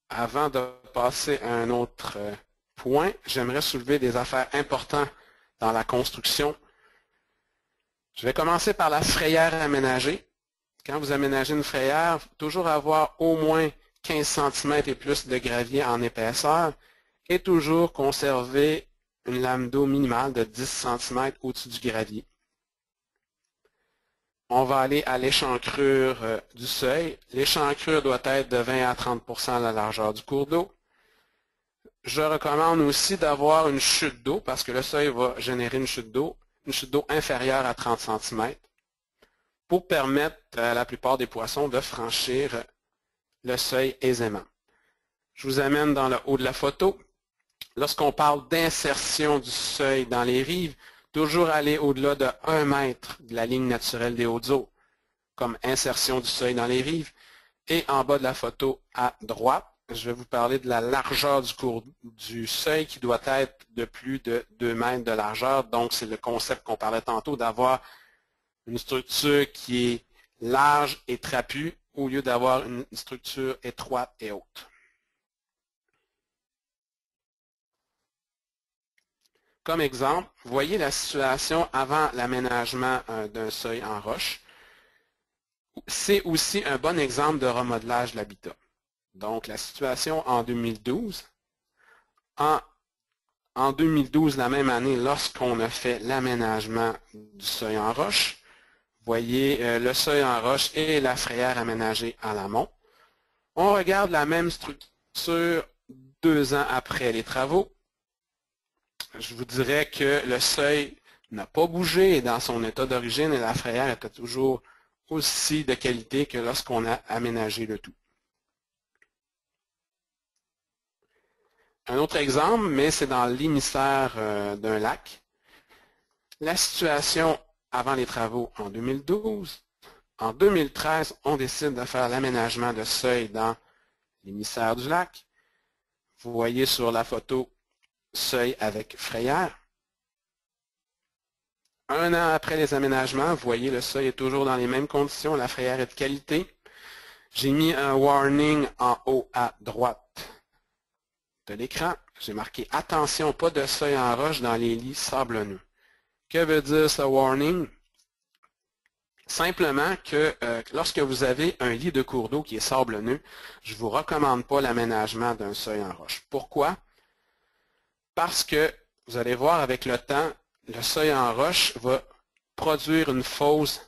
Avant de passer à un autre euh, point, j'aimerais soulever des affaires importantes dans la construction. Je vais commencer par la frayère aménagée. Quand vous aménagez une frayère, toujours avoir au moins 15 cm et plus de gravier en épaisseur et toujours conserver une lame d'eau minimale de 10 cm au-dessus du gravier. On va aller à l'échancrure euh, du seuil. L'échancrure doit être de 20 à 30% de la largeur du cours d'eau. Je recommande aussi d'avoir une chute d'eau parce que le seuil va générer une chute d'eau, une chute d'eau inférieure à 30 cm pour permettre à la plupart des poissons de franchir le seuil aisément. Je vous amène dans le haut de la photo. Lorsqu'on parle d'insertion du seuil dans les rives, toujours aller au-delà de 1 mètre de la ligne naturelle des hautes eaux, comme insertion du seuil dans les rives. Et en bas de la photo à droite, je vais vous parler de la largeur du cours du seuil qui doit être de plus de 2 mètres de largeur. Donc, c'est le concept qu'on parlait tantôt d'avoir une structure qui est large et trapue au lieu d'avoir une structure étroite et haute. Comme exemple, voyez la situation avant l'aménagement euh, d'un seuil en roche. C'est aussi un bon exemple de remodelage de l'habitat. Donc, la situation en 2012. En, en 2012, la même année, lorsqu'on a fait l'aménagement du seuil en roche, voyez euh, le seuil en roche et la frayère aménagée à l'amont. On regarde la même structure deux ans après les travaux. Je vous dirais que le seuil n'a pas bougé dans son état d'origine et la frayère était toujours aussi de qualité que lorsqu'on a aménagé le tout. Un autre exemple, mais c'est dans l'émissaire euh, d'un lac. La situation avant les travaux en 2012. En 2013, on décide de faire l'aménagement de seuil dans l'émissaire du lac. Vous voyez sur la photo seuil avec frayère. Un an après les aménagements, vous voyez le seuil est toujours dans les mêmes conditions, la frayère est de qualité. J'ai mis un warning en haut à droite de l'écran, j'ai marqué « Attention, pas de seuil en roche dans les lits sablonneux ». Que veut dire ce warning? Simplement que euh, lorsque vous avez un lit de cours d'eau qui est sablonneux, je ne vous recommande pas l'aménagement d'un seuil en roche. Pourquoi? Parce que, vous allez voir avec le temps, le seuil en roche va produire une fosse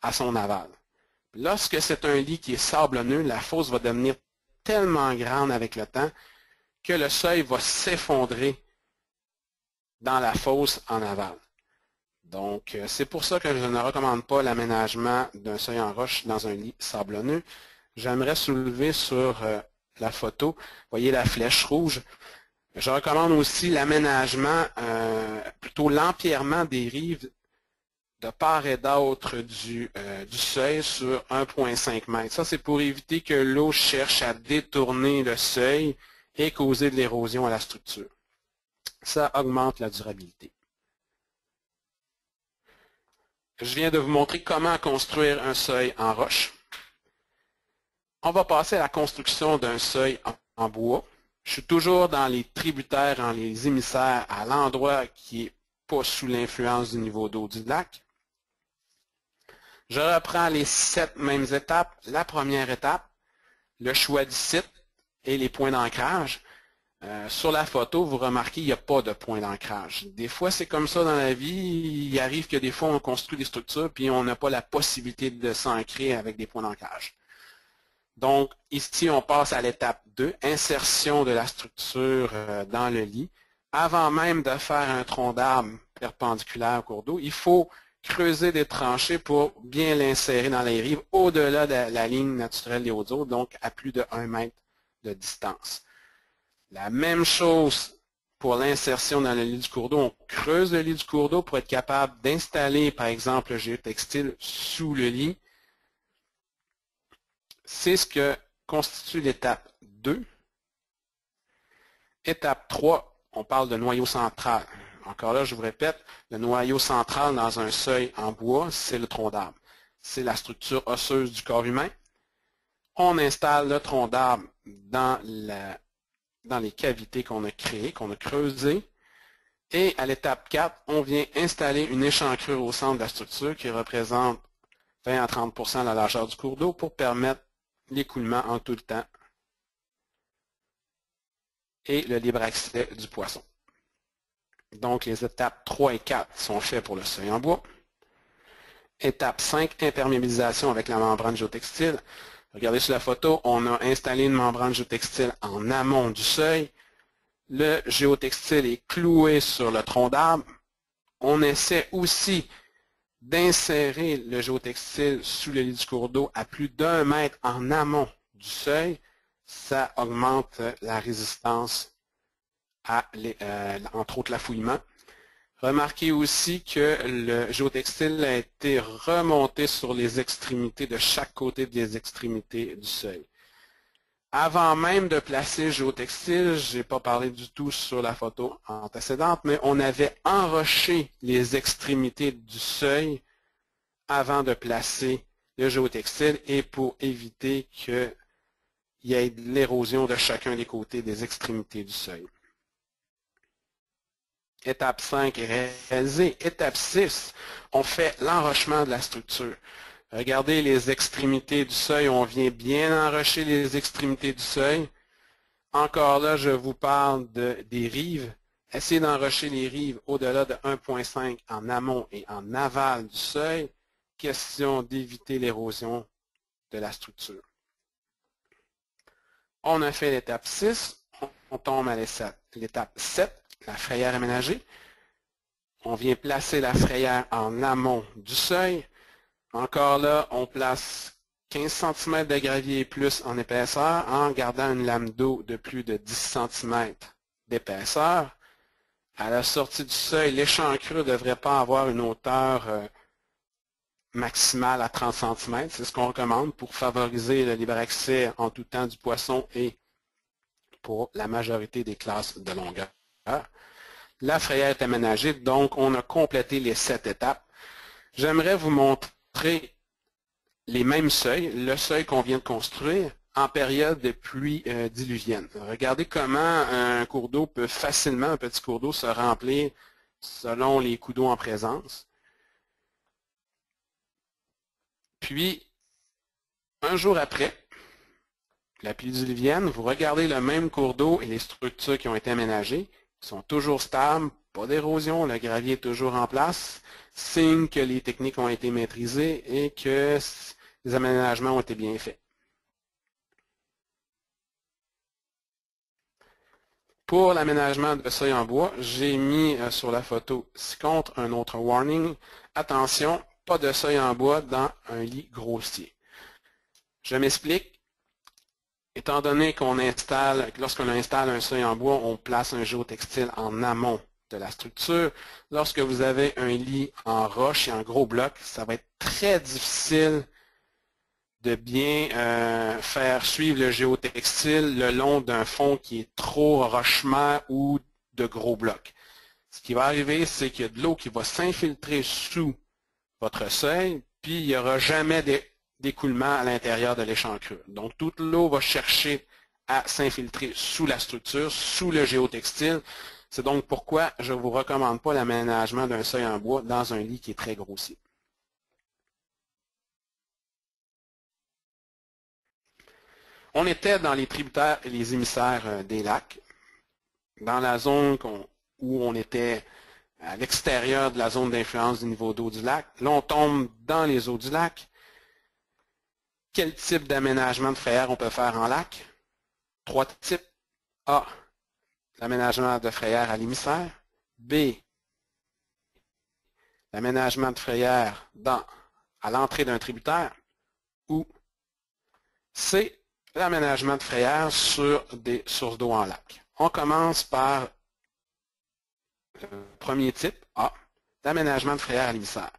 à son aval. Lorsque c'est un lit qui est sablonneux, la fosse va devenir tellement grande avec le temps que le seuil va s'effondrer dans la fosse en aval. Donc, euh, c'est pour ça que je ne recommande pas l'aménagement d'un seuil en roche dans un lit sablonneux. J'aimerais soulever sur euh, la photo, voyez la flèche rouge. Je recommande aussi l'aménagement, euh, plutôt l'empierrement des rives de part et d'autre du, du seuil sur 1,5 m. Ça, c'est pour éviter que l'eau cherche à détourner le seuil et causer de l'érosion à la structure. Ça augmente la durabilité. Je viens de vous montrer comment construire un seuil en roche. On va passer à la construction d'un seuil en, bois. Je suis toujours dans les tributaires, dans les émissaires, à l'endroit qui n'est pas sous l'influence du niveau d'eau du lac. Je reprends les sept mêmes étapes. La première étape, le choix du site et les points d'ancrage. Euh, sur la photo, vous remarquez, il n'y a pas de point d'ancrage. Des fois, c'est comme ça dans la vie. Il arrive que des fois, on construit des structures, puis on n'a pas la possibilité de s'ancrer avec des points d'ancrage. Donc, ici, on passe à l'étape 2, insertion de la structure euh, dans le lit. Avant même de faire un tronc d'arbre perpendiculaire au cours d'eau, il faut creuser des tranchées pour bien l'insérer dans les rives au-delà de la ligne naturelle des hautes eaux, donc à plus de 1 mètre de distance. La même chose pour l'insertion dans le lit du cours d'eau. On creuse le lit du cours d'eau pour être capable d'installer, par exemple, le géotextile sous le lit. C'est ce que constitue l'étape 2. Étape 3, on parle de noyau central. Encore là, je vous répète, le noyau central dans un seuil en bois, c'est le tronc d'arbre. C'est la structure osseuse du corps humain. On installe le tronc d'arbre dans les cavités qu'on a créées, qu'on a creusées. Et à l'étape 4, on vient installer une échancrure au centre de la structure qui représente 20 à 30% de la largeur du cours d'eau pour permettre l'écoulement en tout le temps et le libre accès du poisson. Donc, les étapes 3 et 4 sont faites pour le seuil en bois. Étape 5, imperméabilisation avec la membrane géotextile. Regardez sur la photo, on a installé une membrane géotextile en amont du seuil. le géotextile est cloué sur le tronc d'arbre. On essaie aussi d'insérer le géotextile sous le lit du cours d'eau à plus d'un mètre en amont du seuil. Ça augmente la résistance à, euh, entre autres, l'affouillement. Remarquez aussi que le géotextile a été remonté sur les extrémités de chaque côté des extrémités du seuil. Avant même de placer le géotextile, je n'ai pas parlé du tout sur la photo antécédente, mais on avait enroché les extrémités du seuil avant de placer le géotextile et pour éviter qu'il y ait de l'érosion de chacun des côtés des extrémités du seuil. Étape 5 est réalisée. Étape 6, on fait l'enrochement de la structure. Regardez les extrémités du seuil. On vient bien enrocher les extrémités du seuil. Encore là, je vous parle des rives. Essayez d'enrocher les rives au-delà de 1.5 en amont et en aval du seuil. Question d'éviter l'érosion de la structure. On a fait l'étape 6. On tombe à l'étape 7 la frayère aménagée. On vient placer la frayère en amont du seuil. Encore là, on place 15 cm de gravier et plus en épaisseur en gardant une lame d'eau de plus de 10 cm d'épaisseur. À la sortie du seuil, l'échancrure ne devrait pas avoir une hauteur euh, maximale à 30 cm. C'est ce qu'on recommande pour favoriser le libre accès en tout temps du poisson et pour la majorité des classes de longueur. La frayère est aménagée, donc on a complété les sept étapes. J'aimerais vous montrer les mêmes seuils, le seuil qu'on vient de construire en période de pluie euh, diluvienne. Regardez comment un cours d'eau peut facilement, un petit cours d'eau, se remplir selon les coups d'eau en présence. Puis, un jour après, la pluie diluvienne, vous regardez le même cours d'eau et les structures qui ont été aménagées, sont toujours stables, pas d'érosion, le gravier est toujours en place, signe que les techniques ont été maîtrisées et que les aménagements ont été bien faits. Pour l'aménagement de seuil en bois, j'ai mis euh, sur la photo ci-contre un autre warning. Attention, pas de seuil en bois dans un lit grossier. Je m'explique. Étant donné qu'on installe, lorsqu'on installe un seuil en bois, on place un géotextile en amont de la structure. Lorsque vous avez un lit en roche et en gros bloc, ça va être très difficile de bien euh, faire suivre le géotextile le long d'un fond qui est trop rochement ou de gros blocs. Ce qui va arriver, c'est qu'il y a de l'eau qui va s'infiltrer sous votre seuil, puis il n'y aura jamais d'écoulement à l'intérieur de l'échancrure. Donc, toute l'eau va chercher à s'infiltrer sous la structure, sous le géotextile. C'est donc pourquoi je ne vous recommande pas l'aménagement d'un seuil en bois dans un lit qui est très grossier. On était dans les tributaires et les émissaires euh, des lacs, dans la zone où on était à l'extérieur de la zone d'influence du niveau d'eau du lac. Là, on tombe dans les eaux du lac quel type d'aménagement de frayère on peut faire en lac? Trois types. A. L'aménagement de frayère à l'émissaire. B. L'aménagement de frayère à l'entrée d'un tributaire. Ou C. L'aménagement de frayère sur des sources d'eau en lac. On commence par le premier type, A. L'aménagement de frayère à l'émissaire.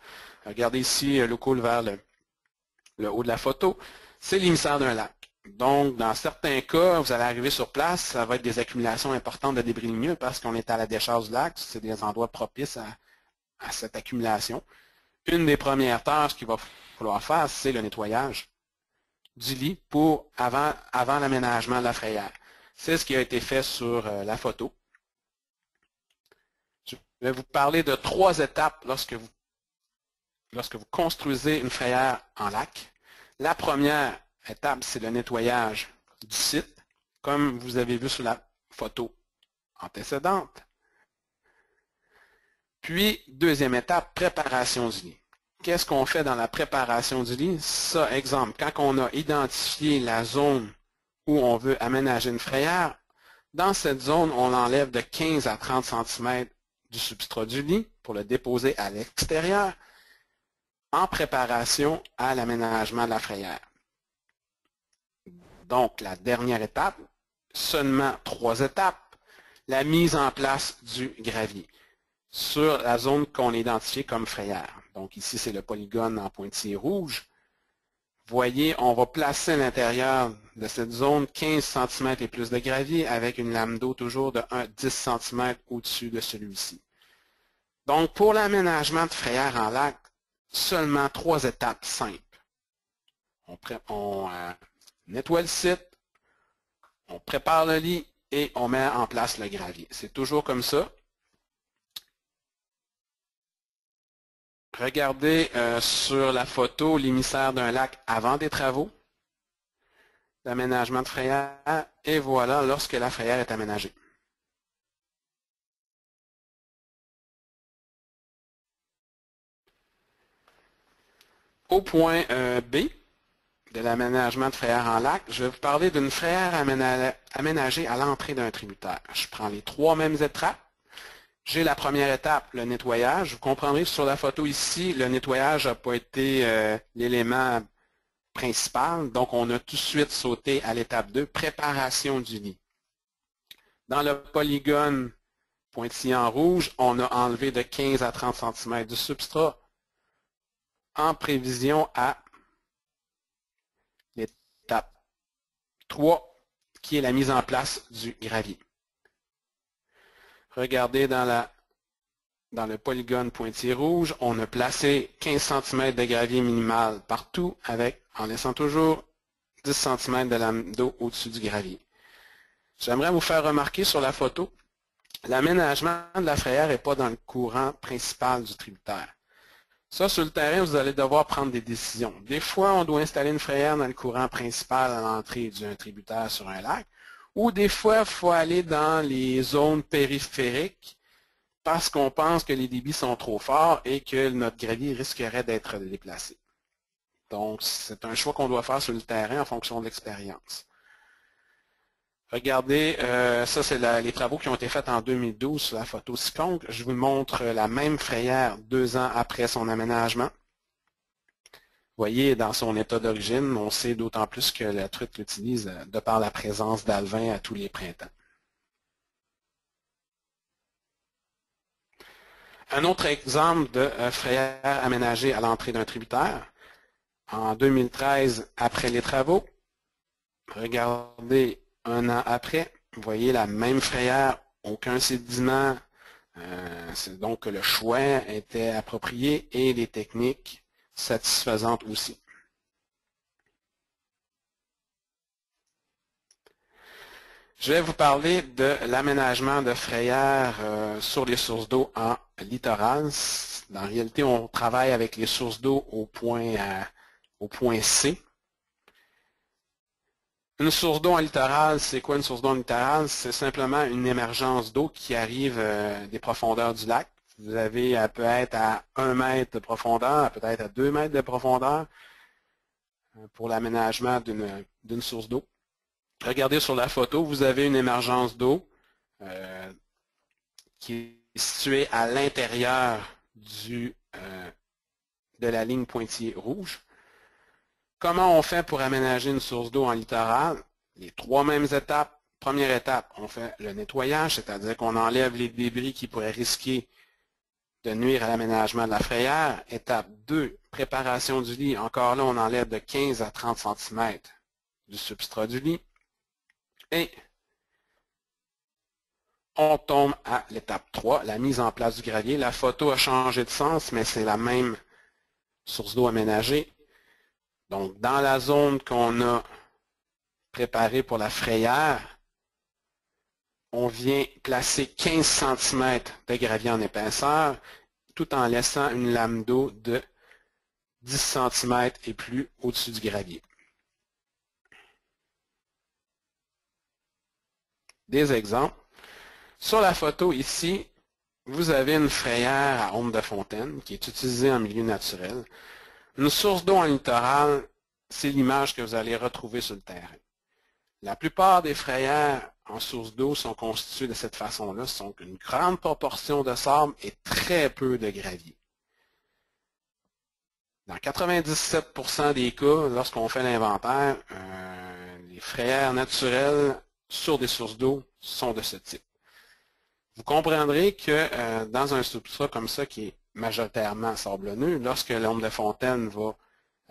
Regardez ici le cool vers le haut de la photo, c'est l'émissaire d'un lac. Donc, dans certains cas, vous allez arriver sur place, ça va être des accumulations importantes de débris lumineux parce qu'on est à la décharge du lac, c'est des endroits propices à, cette accumulation. Une des premières tâches qu'il va falloir faire, c'est le nettoyage du lit pour avant, avant l'aménagement de la frayère. C'est ce qui a été fait sur euh, la photo. Je vais vous parler de trois étapes lorsque vous lorsque vous construisez une frayère en lac. La première étape, c'est le nettoyage du site, comme vous avez vu sur la photo antécédente. Puis, deuxième étape, préparation du lit. Qu'est-ce qu'on fait dans la préparation du lit? Ça, exemple, quand on a identifié la zone où on veut aménager une frayère, Dans cette zone, on enlève de 15 à 30 cm du substrat du lit pour le déposer à l'extérieur en préparation à l'aménagement de la frayère. Donc, la dernière étape, seulement trois étapes, la mise en place du gravier sur la zone qu'on identifie comme frayère. Donc ici, c'est le polygone en pointillé rouge. Voyez, on va placer à l'intérieur de cette zone 15 cm et plus de gravier avec une lame d'eau toujours de 10 cm au-dessus de celui-ci. Donc, pour l'aménagement de frayère en lac, seulement trois étapes simples. On, euh, nettoie le site, on prépare le lit et on met en place le gravier. C'est toujours comme ça. Regardez euh, sur la photo l'émissaire d'un lac avant des travaux, l'aménagement de frayère, et voilà lorsque la frayère est aménagée. Au point euh, B de l'aménagement de frayère en lac, je vais vous parler d'une frayère aménagée à l'entrée d'un tributaire. Je prends les trois mêmes étapes j'ai la première étape, le nettoyage. Vous comprendrez sur la photo ici, le nettoyage n'a pas été euh, l'élément principal. Donc, on a tout de suite sauté à l'étape 2, préparation du lit. Dans le polygone pointillé en rouge, on a enlevé de 15 à 30 cm du substrat en prévision à l'étape 3, qui est la mise en place du gravier. Regardez dans, le polygone pointillé rouge, on a placé 15 cm de gravier minimal partout en laissant toujours 10 cm de lame d'eau au-dessus du gravier. J'aimerais vous faire remarquer sur la photo, l'aménagement de la frayère n'est pas dans le courant principal du tributaire. Ça, sur le terrain, vous allez devoir prendre des décisions. Des fois, on doit installer une frayère dans le courant principal à l'entrée d'un tributaire sur un lac. Ou des fois, il faut aller dans les zones périphériques parce qu'on pense que les débits sont trop forts et que notre gravier risquerait d'être déplacé. Donc, c'est un choix qu'on doit faire sur le terrain en fonction de l'expérience. Regardez, euh, ça c'est les travaux qui ont été faits en 2012 sur la photo Sikonk. Je vous montre la même frayère deux ans après son aménagement voyez, dans son état d'origine, on sait d'autant plus que la truite l'utilise euh, de par la présence d'alvin à tous les printemps. Un autre exemple de euh, frayère aménagée à l'entrée d'un tributaire. En 2013, après les travaux, regardez un an après, vous voyez la même frayère, aucun sédiment, euh, donc le choix était approprié et les techniques satisfaisante aussi. Je vais vous parler de l'aménagement de frayères euh, sur les sources d'eau en littoral. En réalité, on travaille avec les sources d'eau au point C. Une source d'eau en littoral, c'est quoi une source d'eau en littoral? C'est simplement une émergence d'eau qui arrive euh, des profondeurs du lac. Vous avez, elle peut être à 1 mètre de profondeur, peut-être à 2 mètres de profondeur euh, pour l'aménagement d'une source d'eau. Regardez sur la photo, vous avez une émergence d'eau euh, qui est située à l'intérieur euh, de la ligne pointillée rouge. Comment on fait pour aménager une source d'eau en littoral? Les trois mêmes étapes. Première étape, on fait le nettoyage, c'est-à-dire qu'on enlève les débris qui pourraient risquer de nuire à l'aménagement de la frayère. Étape 2, préparation du lit. Encore là, on enlève de 15 à 30 cm du substrat du lit. Et on tombe à l'étape 3, la mise en place du gravier. La photo a changé de sens, mais c'est la même source d'eau aménagée. Donc, dans la zone qu'on a préparée pour la frayère, on vient placer 15 cm de gravier en épaisseur tout en laissant une lame d'eau de 10 cm et plus au-dessus du gravier. Des exemples. Sur la photo ici, vous avez une frayère à ombre de fontaine qui est utilisée en milieu naturel. Une source d'eau en littoral, c'est l'image que vous allez retrouver sur le terrain. La plupart des frayères en source d'eau sont constituées de cette façon-là. Sont une grande proportion de sable et très peu de gravier. Dans 97% des cas, lorsqu'on fait l'inventaire, euh, les frayères naturelles sur des sources d'eau sont de ce type. Vous comprendrez que euh, dans un substrat comme ça qui est majoritairement sablonneux, lorsque l'ombre de fontaine va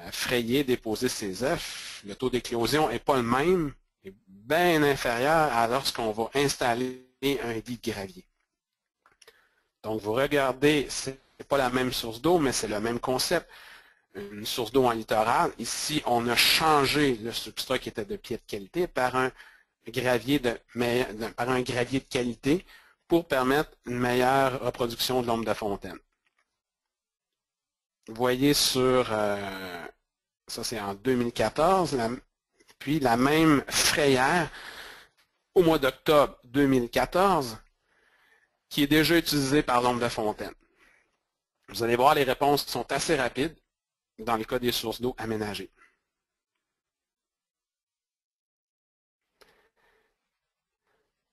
euh, frayer, déposer ses œufs, le taux d'éclosion n'est pas le même, est bien inférieur à lorsqu'on va installer un lit de gravier. Donc vous regardez, ce n'est pas la même source d'eau, mais c'est le même concept. Une source d'eau en littoral. Ici, on a changé le substrat qui était de pied de qualité par un gravier de, par un gravier de qualité pour permettre une meilleure reproduction de l'ombre de fontaine. Voyez sur, euh, ça c'est en 2014, puis la même frayère au mois d'octobre 2014 qui est déjà utilisée par l'ombre de fontaine. Vous allez voir, les réponses sont assez rapides dans le cas des sources d'eau aménagées.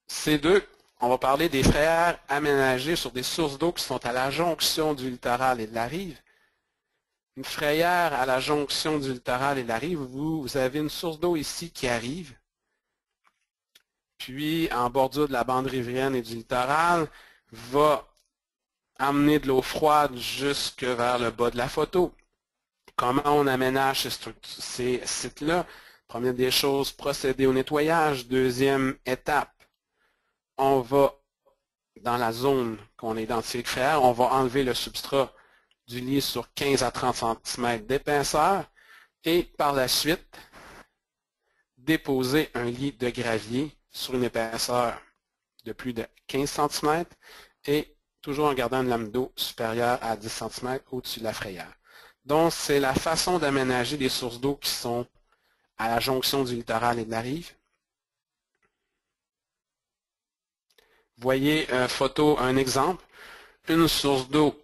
C2, on va parler des frayères aménagées sur des sources d'eau qui sont à la jonction du littoral et de la rive. Une frayère à la jonction du littoral et de la rive, vous, avez une source d'eau ici qui arrive, puis en bordure de la bande riveraine et du littoral, va amener de l'eau froide jusque vers le bas de la photo. Comment on aménage ces sites-là? Première des choses, procéder au nettoyage. Deuxième étape, on va, dans la zone qu'on identifie frère, on va enlever le substrat du lit sur 15 à 30 cm d'épaisseur et par la suite, déposer un lit de gravier sur une épaisseur de plus de 15 cm et toujours en gardant une lame d'eau supérieure à 10 cm au-dessus de la frayère. Donc, c'est la façon d'aménager des sources d'eau qui sont à la jonction du littoral et de la rive. voyez euh, photo, un exemple, une source d'eau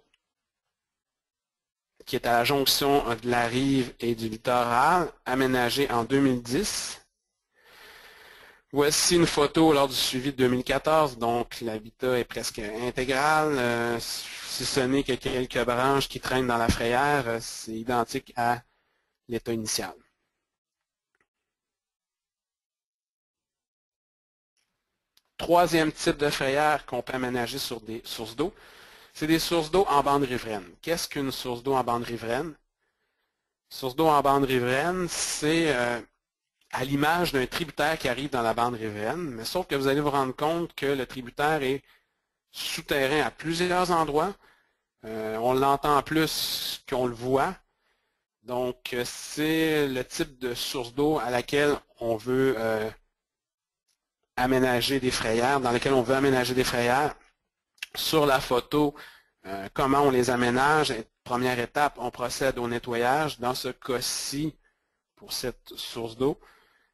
qui est à la jonction de la rive et du littoral, aménagée en 2010. Voici une photo lors du suivi de 2014, donc l'habitat est presque intégral. Euh, si ce n'est que quelques branches qui traînent dans la frayère, euh, c'est identique à l'état initial. Troisième type de frayère qu'on peut aménager sur des sources d'eau, c'est des sources d'eau en bande riveraine. Qu'est-ce qu'une source d'eau en bande riveraine? Source d'eau en bande riveraine, c'est euh, à l'image d'un tributaire qui arrive dans la bande riveraine, mais sauf que vous allez vous rendre compte que le tributaire est souterrain à plusieurs endroits. Euh, on l'entend plus qu'on le voit. Donc, euh, c'est le type de source d'eau à laquelle on veut aménager des frayères, dans lesquelles on veut aménager des frayères. Sur la photo, euh, comment on les aménage. Première étape, on procède au nettoyage. Dans ce cas-ci, pour cette source d'eau,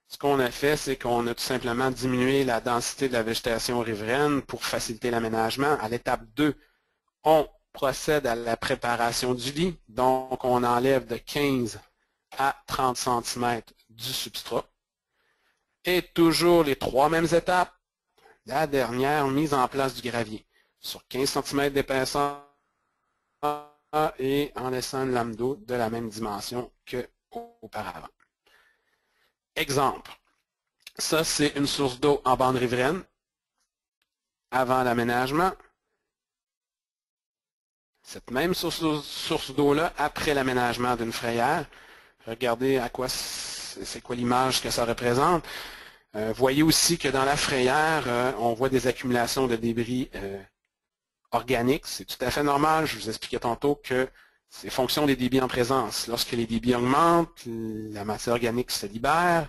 ce qu'on a fait, c'est qu'on a tout simplement diminué la densité de la végétation riveraine pour faciliter l'aménagement. À l'étape 2, on procède à la préparation du lit. Donc, on enlève de 15 à 30 cm du substrat. Et toujours les trois mêmes étapes. La dernière, mise en place du gravier sur 15 cm d'épaisseur et en laissant une lame d'eau de la même dimension qu'auparavant. Exemple. Ça, c'est une source d'eau en bande riveraine avant l'aménagement. Cette même source d'eau-là, après l'aménagement d'une frayère, regardez à quoi c'est quoi l'image que ça représente. Euh, voyez aussi que dans la frayère, euh, on voit des accumulations de débris euh, organiques. C'est tout à fait normal. Je vous expliquais tantôt que c'est fonction des débits en présence. Lorsque les débits augmentent, la matière organique se libère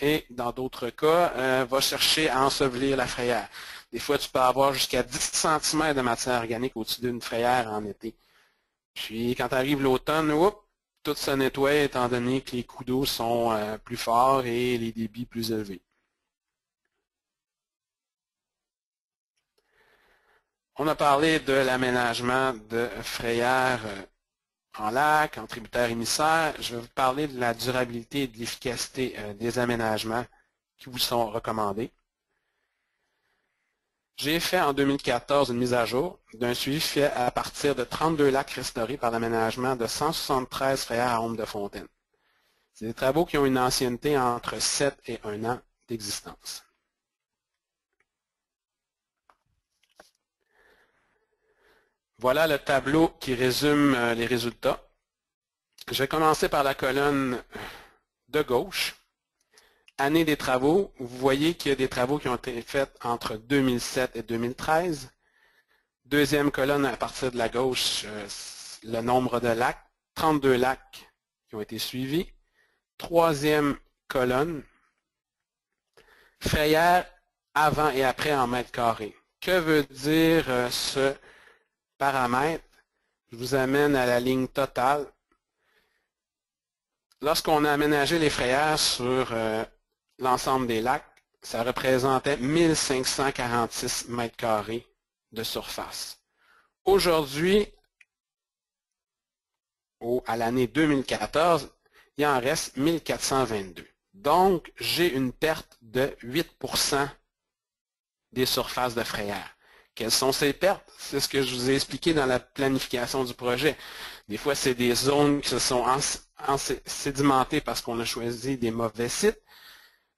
et dans d'autres cas, va chercher à ensevelir la frayère. Des fois, tu peux avoir jusqu'à 10 cm de matière organique au-dessus d'une frayère en été. Puis, quand arrive l'automne, tout se nettoie étant donné que les coups d'eau sont plus forts et les débits plus élevés. On a parlé de l'aménagement de frayères euh, en lac, en tributaire émissaire. Je vais vous parler de la durabilité et de l'efficacité euh, des aménagements qui vous sont recommandés. J'ai fait en 2014 une mise à jour d'un suivi fait à partir de 32 lacs restaurés par l'aménagement de 173 frayères à ombre de fontaine. C'est des travaux qui ont une ancienneté entre 7 et 1 an d'existence. Voilà le tableau qui résume euh, les résultats. Je vais commencer par la colonne de gauche. Année des travaux, vous voyez qu'il y a des travaux qui ont été faits entre 2007 et 2013. Deuxième colonne à partir de la gauche, euh, le nombre de lacs, 32 lacs qui ont été suivis. Troisième colonne, frayère avant et après en mètres carrés. Que veut dire euh, ce paramètre? Je vous amène à la ligne totale. Lorsqu'on a aménagé les frayères sur euh, l'ensemble des lacs, ça représentait 1546 mètres carrés de surface. Aujourd'hui, à l'année 2014, il en reste 1422. Donc, j'ai une perte de 8% des surfaces de frayère. Quelles sont ces pertes? C'est ce que je vous ai expliqué dans la planification du projet. Des fois, c'est des zones qui se sont sédimentées parce qu'on a choisi des mauvais sites.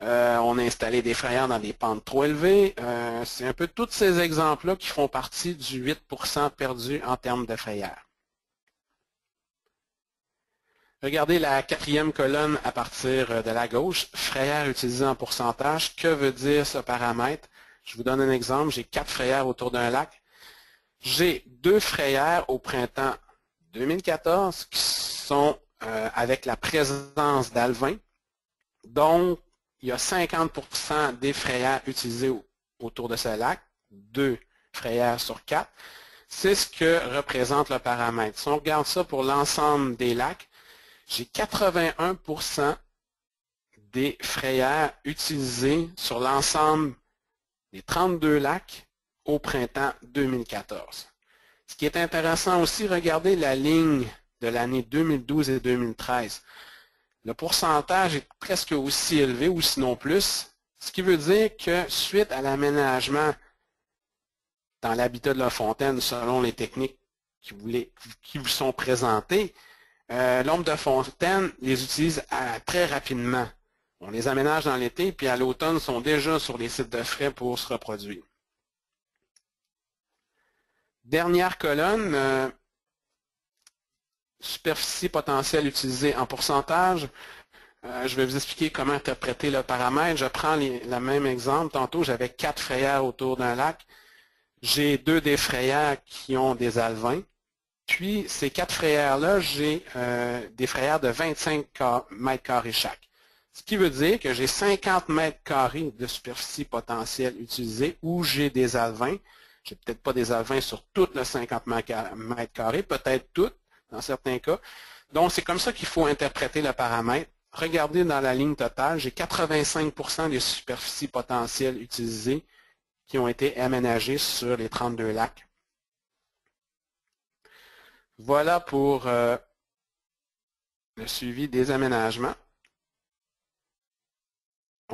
Euh, on a installé des frayères dans des pentes trop élevées. Euh, c'est un peu tous ces exemples-là qui font partie du 8% perdu en termes de frayères. Regardez la quatrième colonne à partir de la gauche, frayères utilisées en pourcentage. Que veut dire ce paramètre? Je vous donne un exemple. J'ai quatre frayères autour d'un lac. J'ai deux frayères au printemps 2014 qui sont euh, avec la présence d'alvin. Donc, il y a 50% des frayères utilisées autour de ce lac, deux frayères sur quatre. C'est ce que représente le paramètre. Si on regarde ça pour l'ensemble des lacs, j'ai 81% des frayères utilisées sur l'ensemble des 32 lacs au printemps 2014. Ce qui est intéressant aussi, regardez la ligne de l'année 2012 et 2013. Le pourcentage est presque aussi élevé ou sinon plus, ce qui veut dire que suite à l'aménagement dans l'habitat de la fontaine selon les techniques qui vous, sont présentées, euh, l'ombre de fontaine les utilise très rapidement. On les aménage dans l'été, puis à l'automne, sont déjà sur les sites de frais pour se reproduire. Dernière colonne, euh, superficie potentielle utilisée en pourcentage. Euh, je vais vous expliquer comment interpréter le paramètre. Je prends le même exemple. Tantôt, j'avais quatre frayères autour d'un lac. J'ai deux des frayères qui ont des alvins. Puis, ces quatre frayères-là, j'ai euh, des frayères de 25 mètres carrés chaque. Ce qui veut dire que j'ai 50 mètres carrés de superficie potentielle utilisée où j'ai des alvins. J'ai peut-être pas des alvins sur toutes les 50 mètres carrés, peut-être toutes dans certains cas. Donc, c'est comme ça qu'il faut interpréter le paramètre. Regardez dans la ligne totale, j'ai 85% des superficies potentielles utilisées qui ont été aménagées sur les 32 lacs. Voilà pour euh, le suivi des aménagements.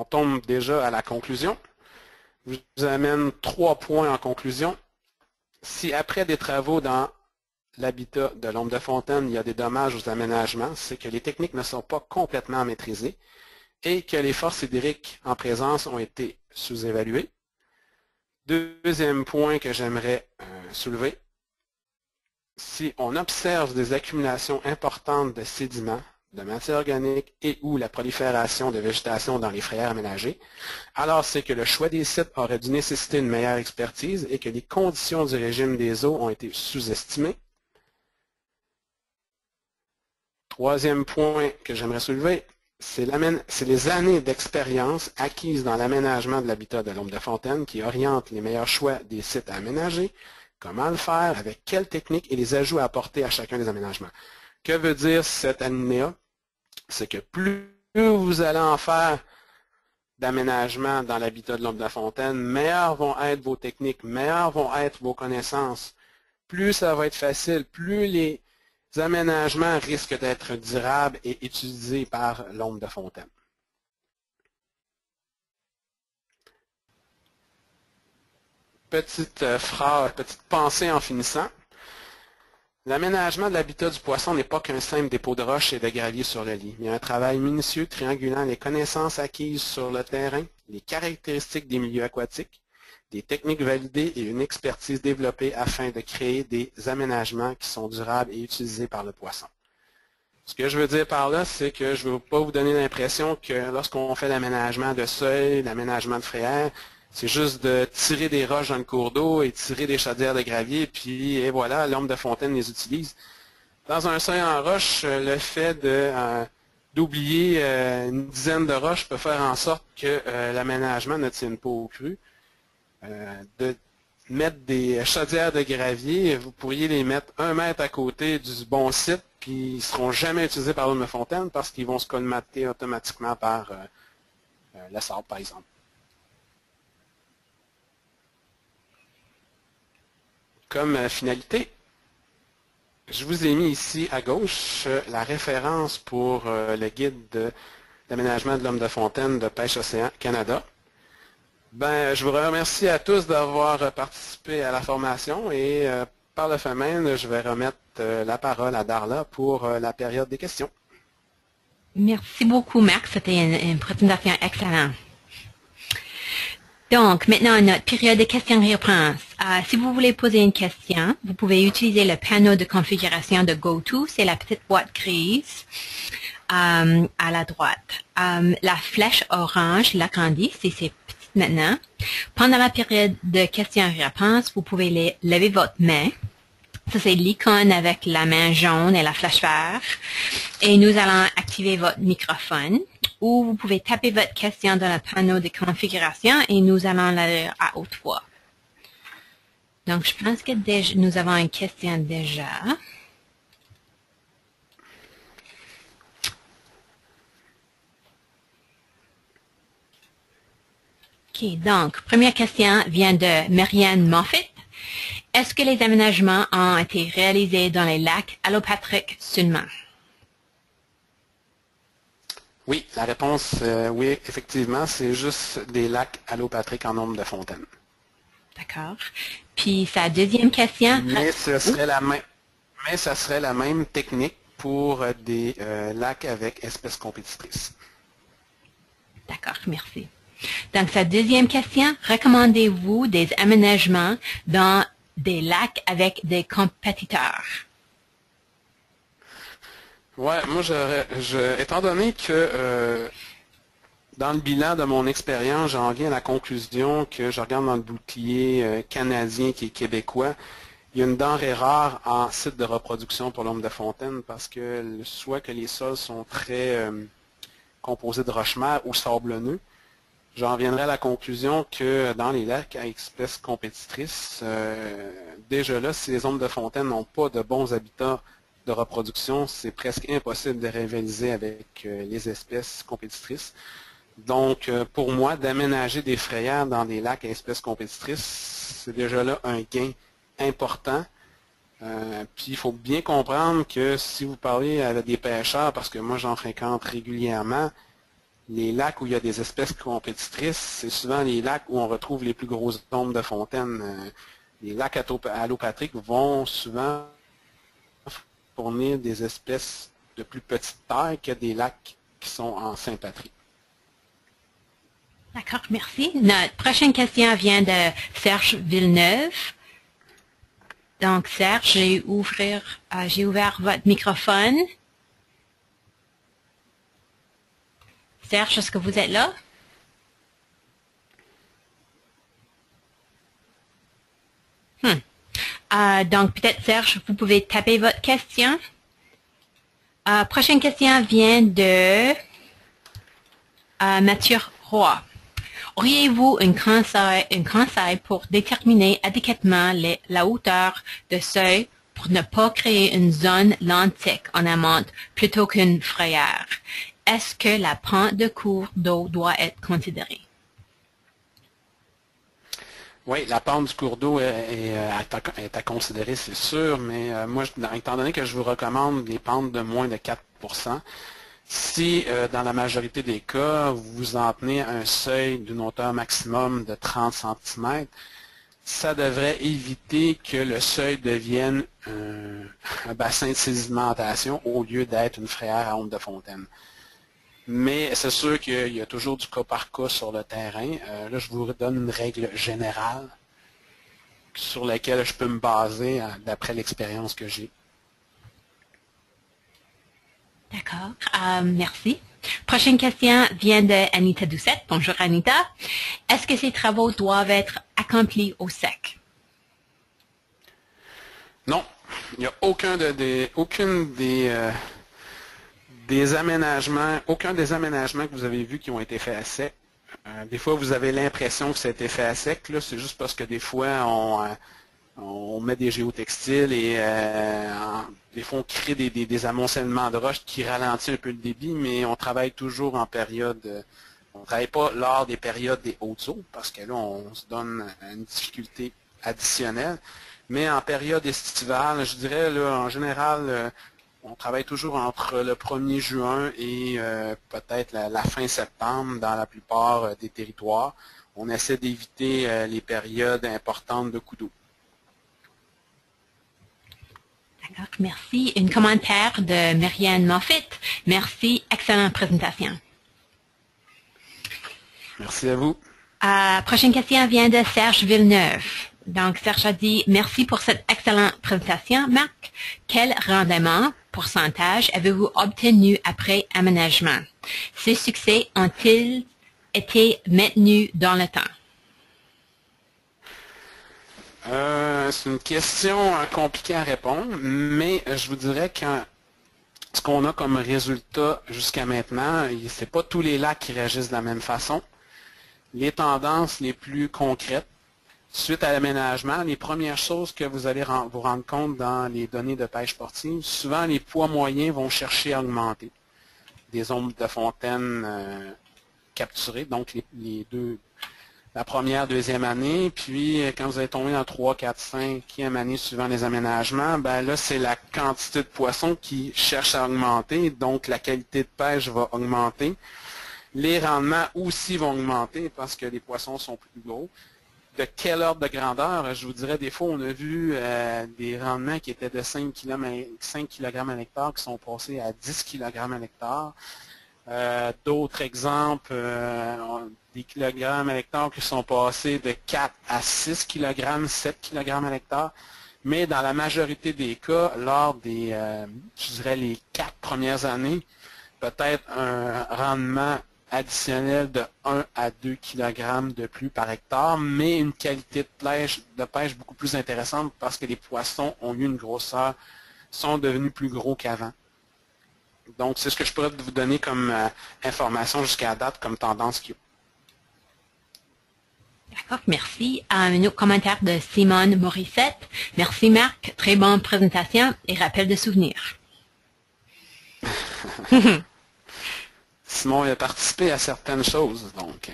On tombe déjà à la conclusion. Je vous amène trois points en conclusion. Si après des travaux dans l'habitat de l'ombre de fontaine, il y a des dommages aux aménagements, c'est que les techniques ne sont pas complètement maîtrisées et que les forces hydriques en présence ont été sous-évaluées. Deuxième point que j'aimerais euh, soulever, si on observe des accumulations importantes de sédiments, de matière organique et ou la prolifération de végétation dans les frayères aménagées, alors c'est que le choix des sites aurait dû nécessiter une meilleure expertise et que les conditions du régime des eaux ont été sous-estimées. Troisième point que j'aimerais soulever, c'est les années d'expérience acquises dans l'aménagement de l'habitat de l'ombre de fontaine qui orientent les meilleurs choix des sites à aménager, comment le faire, avec quelles techniques et les ajouts à apporter à chacun des aménagements. Que veut dire cet alinéa? C'est que plus vous allez en faire d'aménagement dans l'habitat de l'ombre de la fontaine, meilleures vont être vos techniques, meilleures vont être vos connaissances. Plus ça va être facile, plus les aménagements risquent d'être durables et utilisés par l'ombre de fontaine. Petite euh, phrase, petite pensée en finissant. L'aménagement de l'habitat du poisson n'est pas qu'un simple dépôt de roches et de gravier sur le lit. Il y a un travail minutieux triangulant les connaissances acquises sur le terrain, les caractéristiques des milieux aquatiques, des techniques validées et une expertise développée afin de créer des aménagements qui sont durables et utilisés par le poisson. Ce que je veux dire par là, c'est que je ne veux pas vous donner l'impression que lorsqu'on fait l'aménagement de seuil, l'aménagement de frayère, c'est juste de tirer des roches dans le cours d'eau et tirer des chaudières de gravier, puis et voilà, l'homme de fontaine les utilise. Dans un seuil en roche, le fait euh, d'oublier euh, une dizaine de roches peut faire en sorte que euh, l'aménagement ne tienne pas au cru. de mettre des chaudières de gravier, vous pourriez les mettre un mètre à côté du bon site, puis ils ne seront jamais utilisés par l'homme de fontaine parce qu'ils vont se colmater automatiquement par la sable, par exemple. Comme euh, finalité, je vous ai mis ici à gauche euh, la référence pour euh, le guide d'aménagement de l'homme de fontaine de Pêche Océan Canada. Ben, je vous remercie à tous d'avoir participé à la formation et par le fait je vais remettre la parole à Darla pour la période des questions. Merci beaucoup, Marc. C'était une présentation excellente. Donc, maintenant, notre période de questions-réponses. Euh, si vous voulez poser une question, vous pouvez utiliser le panneau de configuration de GoTo. C'est la petite boîte grise euh, à la droite. Euh, la flèche orange l'agrandit, c'est petite maintenant. Pendant la période de questions-réponses, vous pouvez lever votre main. Ça, c'est l'icône avec la main jaune et la flèche verte. Et nous allons activer votre microphone ou vous pouvez taper votre question dans le panneau de configuration et nous allons la lire à haute voix. Donc, je pense que déjà, nous avons une question déjà. OK, donc, première question vient de Marianne Moffett. Est-ce que les aménagements ont été réalisés dans les lacs allopatriques seulement? Oui, la réponse, euh, oui, effectivement, c'est juste des lacs allopatriques en nombre de fontaines. D'accord. Puis sa deuxième question. Mais ce serait la même, mais ça serait la même technique pour des euh, lacs avec espèces compétitrices. D'accord, merci. Donc sa deuxième question, recommandez-vous des aménagements dans des lacs avec des compétiteurs? Oui, moi, je, étant donné que euh, dans le bilan de mon expérience, j'en viens à la conclusion que je regarde dans le bouclier euh, canadien qui est québécois, il y a une denrée rare en site de reproduction pour l'homme de fontaine parce que soit que les sols sont très euh, composés de roche-mer ou sablonneux, j'en viendrai à la conclusion que dans les lacs à espèces compétitrices, déjà là, si les hommes de fontaine n'ont pas de bons habitats de reproduction, c'est presque impossible de rivaliser avec euh, les espèces compétitrices. Donc, euh, pour moi, d'aménager des frayères dans des lacs à espèces compétitrices, c'est déjà là un gain important. Euh, puis, il faut bien comprendre que si vous parlez avec des pêcheurs, parce que moi, j'en fréquente régulièrement, les lacs où il y a des espèces compétitrices, c'est souvent les lacs où on retrouve les plus grosses tombes de fontaines. les lacs allopatriques vont souvent fournir des espèces de plus petite taille que des lacs qui sont en sympathie. D'accord, merci. Notre prochaine question vient de Serge Villeneuve. Donc, Serge, j'ai ouvert, euh, j'ai ouvert votre microphone. Serge, est-ce que vous êtes là? Hmm. Euh, donc, peut-être, Serge, vous pouvez taper votre question. Euh, prochaine question vient de euh, Mathieu Roy. Auriez-vous un conseil, un conseil pour déterminer adéquatement la hauteur de seuil pour ne pas créer une zone lentique en amont plutôt qu'une frayère? Est-ce que la pente de cours d'eau doit être considérée? Oui, la pente du cours d'eau est, à considérer, c'est sûr, mais euh, moi, étant donné que je vous recommande les pentes de moins de 4% si euh, dans la majorité des cas, vous en tenez à un seuil d'une hauteur maximum de 30 cm, ça devrait éviter que le seuil devienne un, un bassin de sédimentation au lieu d'être une frayère à onde de fontaine. Mais c'est sûr qu'il y a toujours du cas par cas sur le terrain. Euh, là, je vous donne une règle générale sur laquelle je peux me baser d'après l'expérience que j'ai. D'accord, euh, merci. Prochaine question vient de Anita Doucette. Bonjour Anita. Est-ce que ces travaux doivent être accomplis au sec? Non, il n'y a aucun de, des, aucune des, euh, des aménagements, aucun des aménagements que vous avez vus qui ont été faits à sec. Euh, des fois, vous avez l'impression que ça a été fait à sec. C'est juste parce que des fois, on, euh, met des géotextiles et euh, des fois on crée des, amoncellements de roches qui ralentissent un peu le débit, mais on travaille toujours en période, on ne travaille pas lors des périodes des hautes eaux, parce que là on se donne une difficulté additionnelle. Mais en période estivale, je dirais en général, on travaille toujours entre le 1er juin et euh, peut-être la, fin septembre dans la plupart euh, des territoires. On essaie d'éviter euh, les périodes importantes de coups d'eau. D'accord, merci. Un commentaire de Marianne Moffitt. Merci, excellente présentation. Merci à vous. prochaine question vient de Serge Villeneuve. Donc, Serge a dit, merci pour cette excellente présentation. Marc, quel rendement pourcentage avez-vous obtenu après aménagement? Ces succès ont-ils été maintenus dans le temps? Euh, c'est une question euh, compliquée à répondre, mais je vous dirais que ce qu'on a comme résultat jusqu'à maintenant, ce n'est pas tous les lacs qui réagissent de la même façon. Les tendances les plus concrètes, Suite à l'aménagement, les premières choses que vous allez vous rendre compte dans les données de pêche sportive, souvent les poids moyens vont chercher à augmenter. Des ombres de fontaine euh, capturées, donc les, deux, la première, deuxième année, puis euh, quand vous allez tomber dans 3, 4, 5e année suivant les aménagements, ben là, c'est la quantité de poissons qui cherche à augmenter, donc la qualité de pêche va augmenter. Les rendements aussi vont augmenter parce que les poissons sont plus gros de quel ordre de grandeur? Je vous dirais, des fois, on a vu euh, des rendements qui étaient de 5 kg, 5 kg à l'hectare qui sont passés à 10 kg à l'hectare. Euh, d'autres exemples, euh, des kilogrammes à l'hectare qui sont passés de 4 à 6 kg, 7 kg à l'hectare. Mais dans la majorité des cas, lors des, je dirais, les quatre premières années, peut-être un rendement additionnel de 1 à 2 kg de plus par hectare, mais une qualité de pêche, de pêche beaucoup plus intéressante parce que les poissons ont eu une grosseur, sont devenus plus gros qu'avant. Donc, c'est ce que je pourrais vous donner comme euh, information jusqu'à date, comme tendance qu'il y a. D'accord, merci. Un autre commentaire de Simone Morissette. Merci Marc, très bonne présentation et rappel de souvenirs. Simon a participé à certaines choses, donc. Euh.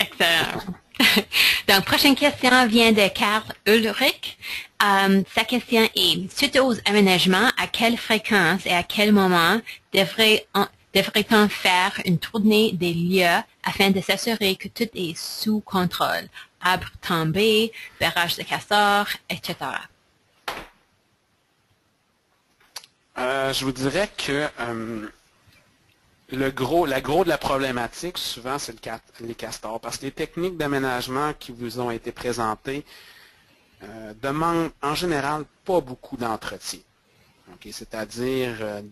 Excellent. donc, prochaine question vient de Karl Ulrich. Euh, sa question est, suite aux aménagements, à quelle fréquence et à quel moment devrait-on faire une tournée des lieux afin de s'assurer que tout est sous contrôle? Arbre tombé, barrage de castor, etc. Euh, je vous dirais que le gros, la gros de la problématique, souvent, c'est le, les castors, parce que les techniques d'aménagement qui vous ont été présentées euh, demandent en général pas beaucoup d'entretien. C'est-à-dire, euh,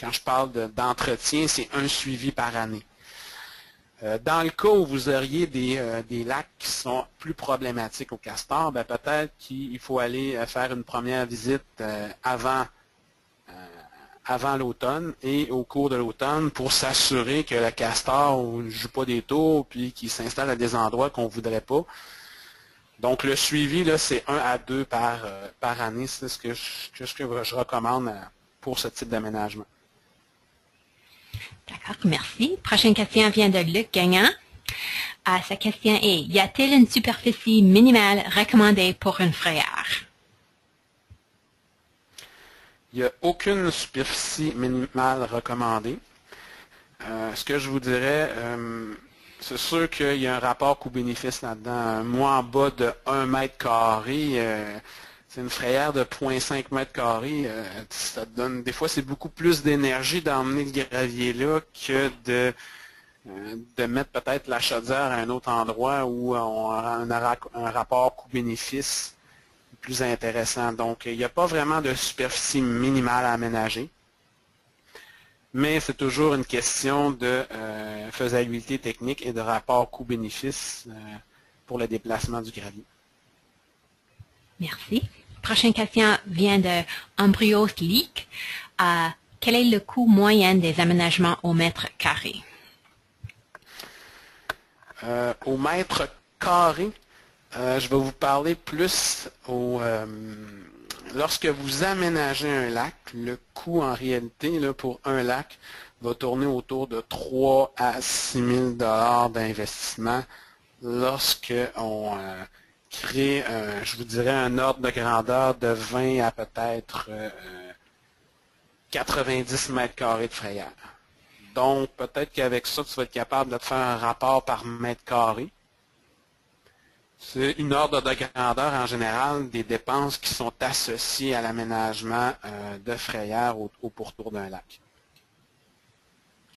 quand je parle d'entretien, c'est un suivi par année. Euh, dans le cas où vous auriez des, des, lacs qui sont plus problématiques au castor, ben peut-être qu'il faut aller faire une première visite avant avant l'automne et au cours de l'automne pour s'assurer que le castor ne joue pas des tours puis qu'il s'installe à des endroits qu'on ne voudrait pas. Donc le suivi, c'est un à deux par, euh, par année. C'est ce que, je, recommande euh, pour ce type d'aménagement. D'accord, merci. Prochaine question vient de Luc Gagnant. Ah, sa question est, y a-t-il une superficie minimale recommandée pour une frayère? Il n'y a aucune superficie minimale recommandée. Euh, ce que je vous dirais, euh, c'est sûr qu'il y a un rapport coût-bénéfice là-dedans. Moi, en bas de 1 mètre carré, euh, c'est une frayère de 0.5 mètres carrés. Euh, ça donne, des fois, c'est beaucoup plus d'énergie d'emmener le gravier là que de, de mettre peut-être la chaudière à un autre endroit où on a un, un rapport coût-bénéfice plus intéressant. Donc, il n'y a pas vraiment de superficie minimale à aménager mais c'est toujours une question de euh, faisabilité technique et de rapport coût-bénéfice euh, pour le déplacement du gravier. Merci. Prochaine question vient de Ambrios Leak. Euh, quel est le coût moyen des aménagements au mètre carré? au mètre carré, je vais vous parler plus au, lorsque vous aménagez un lac, le coût en réalité pour un lac va tourner autour de 3 à 6 000 d'investissement lorsque on euh, crée, je vous dirais, un ordre de grandeur de 20 à peut-être 90 euh, mètres carrés de frayère. Donc, peut-être qu'avec ça, tu vas être capable de te faire un rapport par mètre carré. C'est une ordre de grandeur en général des dépenses qui sont associées à l'aménagement euh, de frayères au, pourtour d'un lac.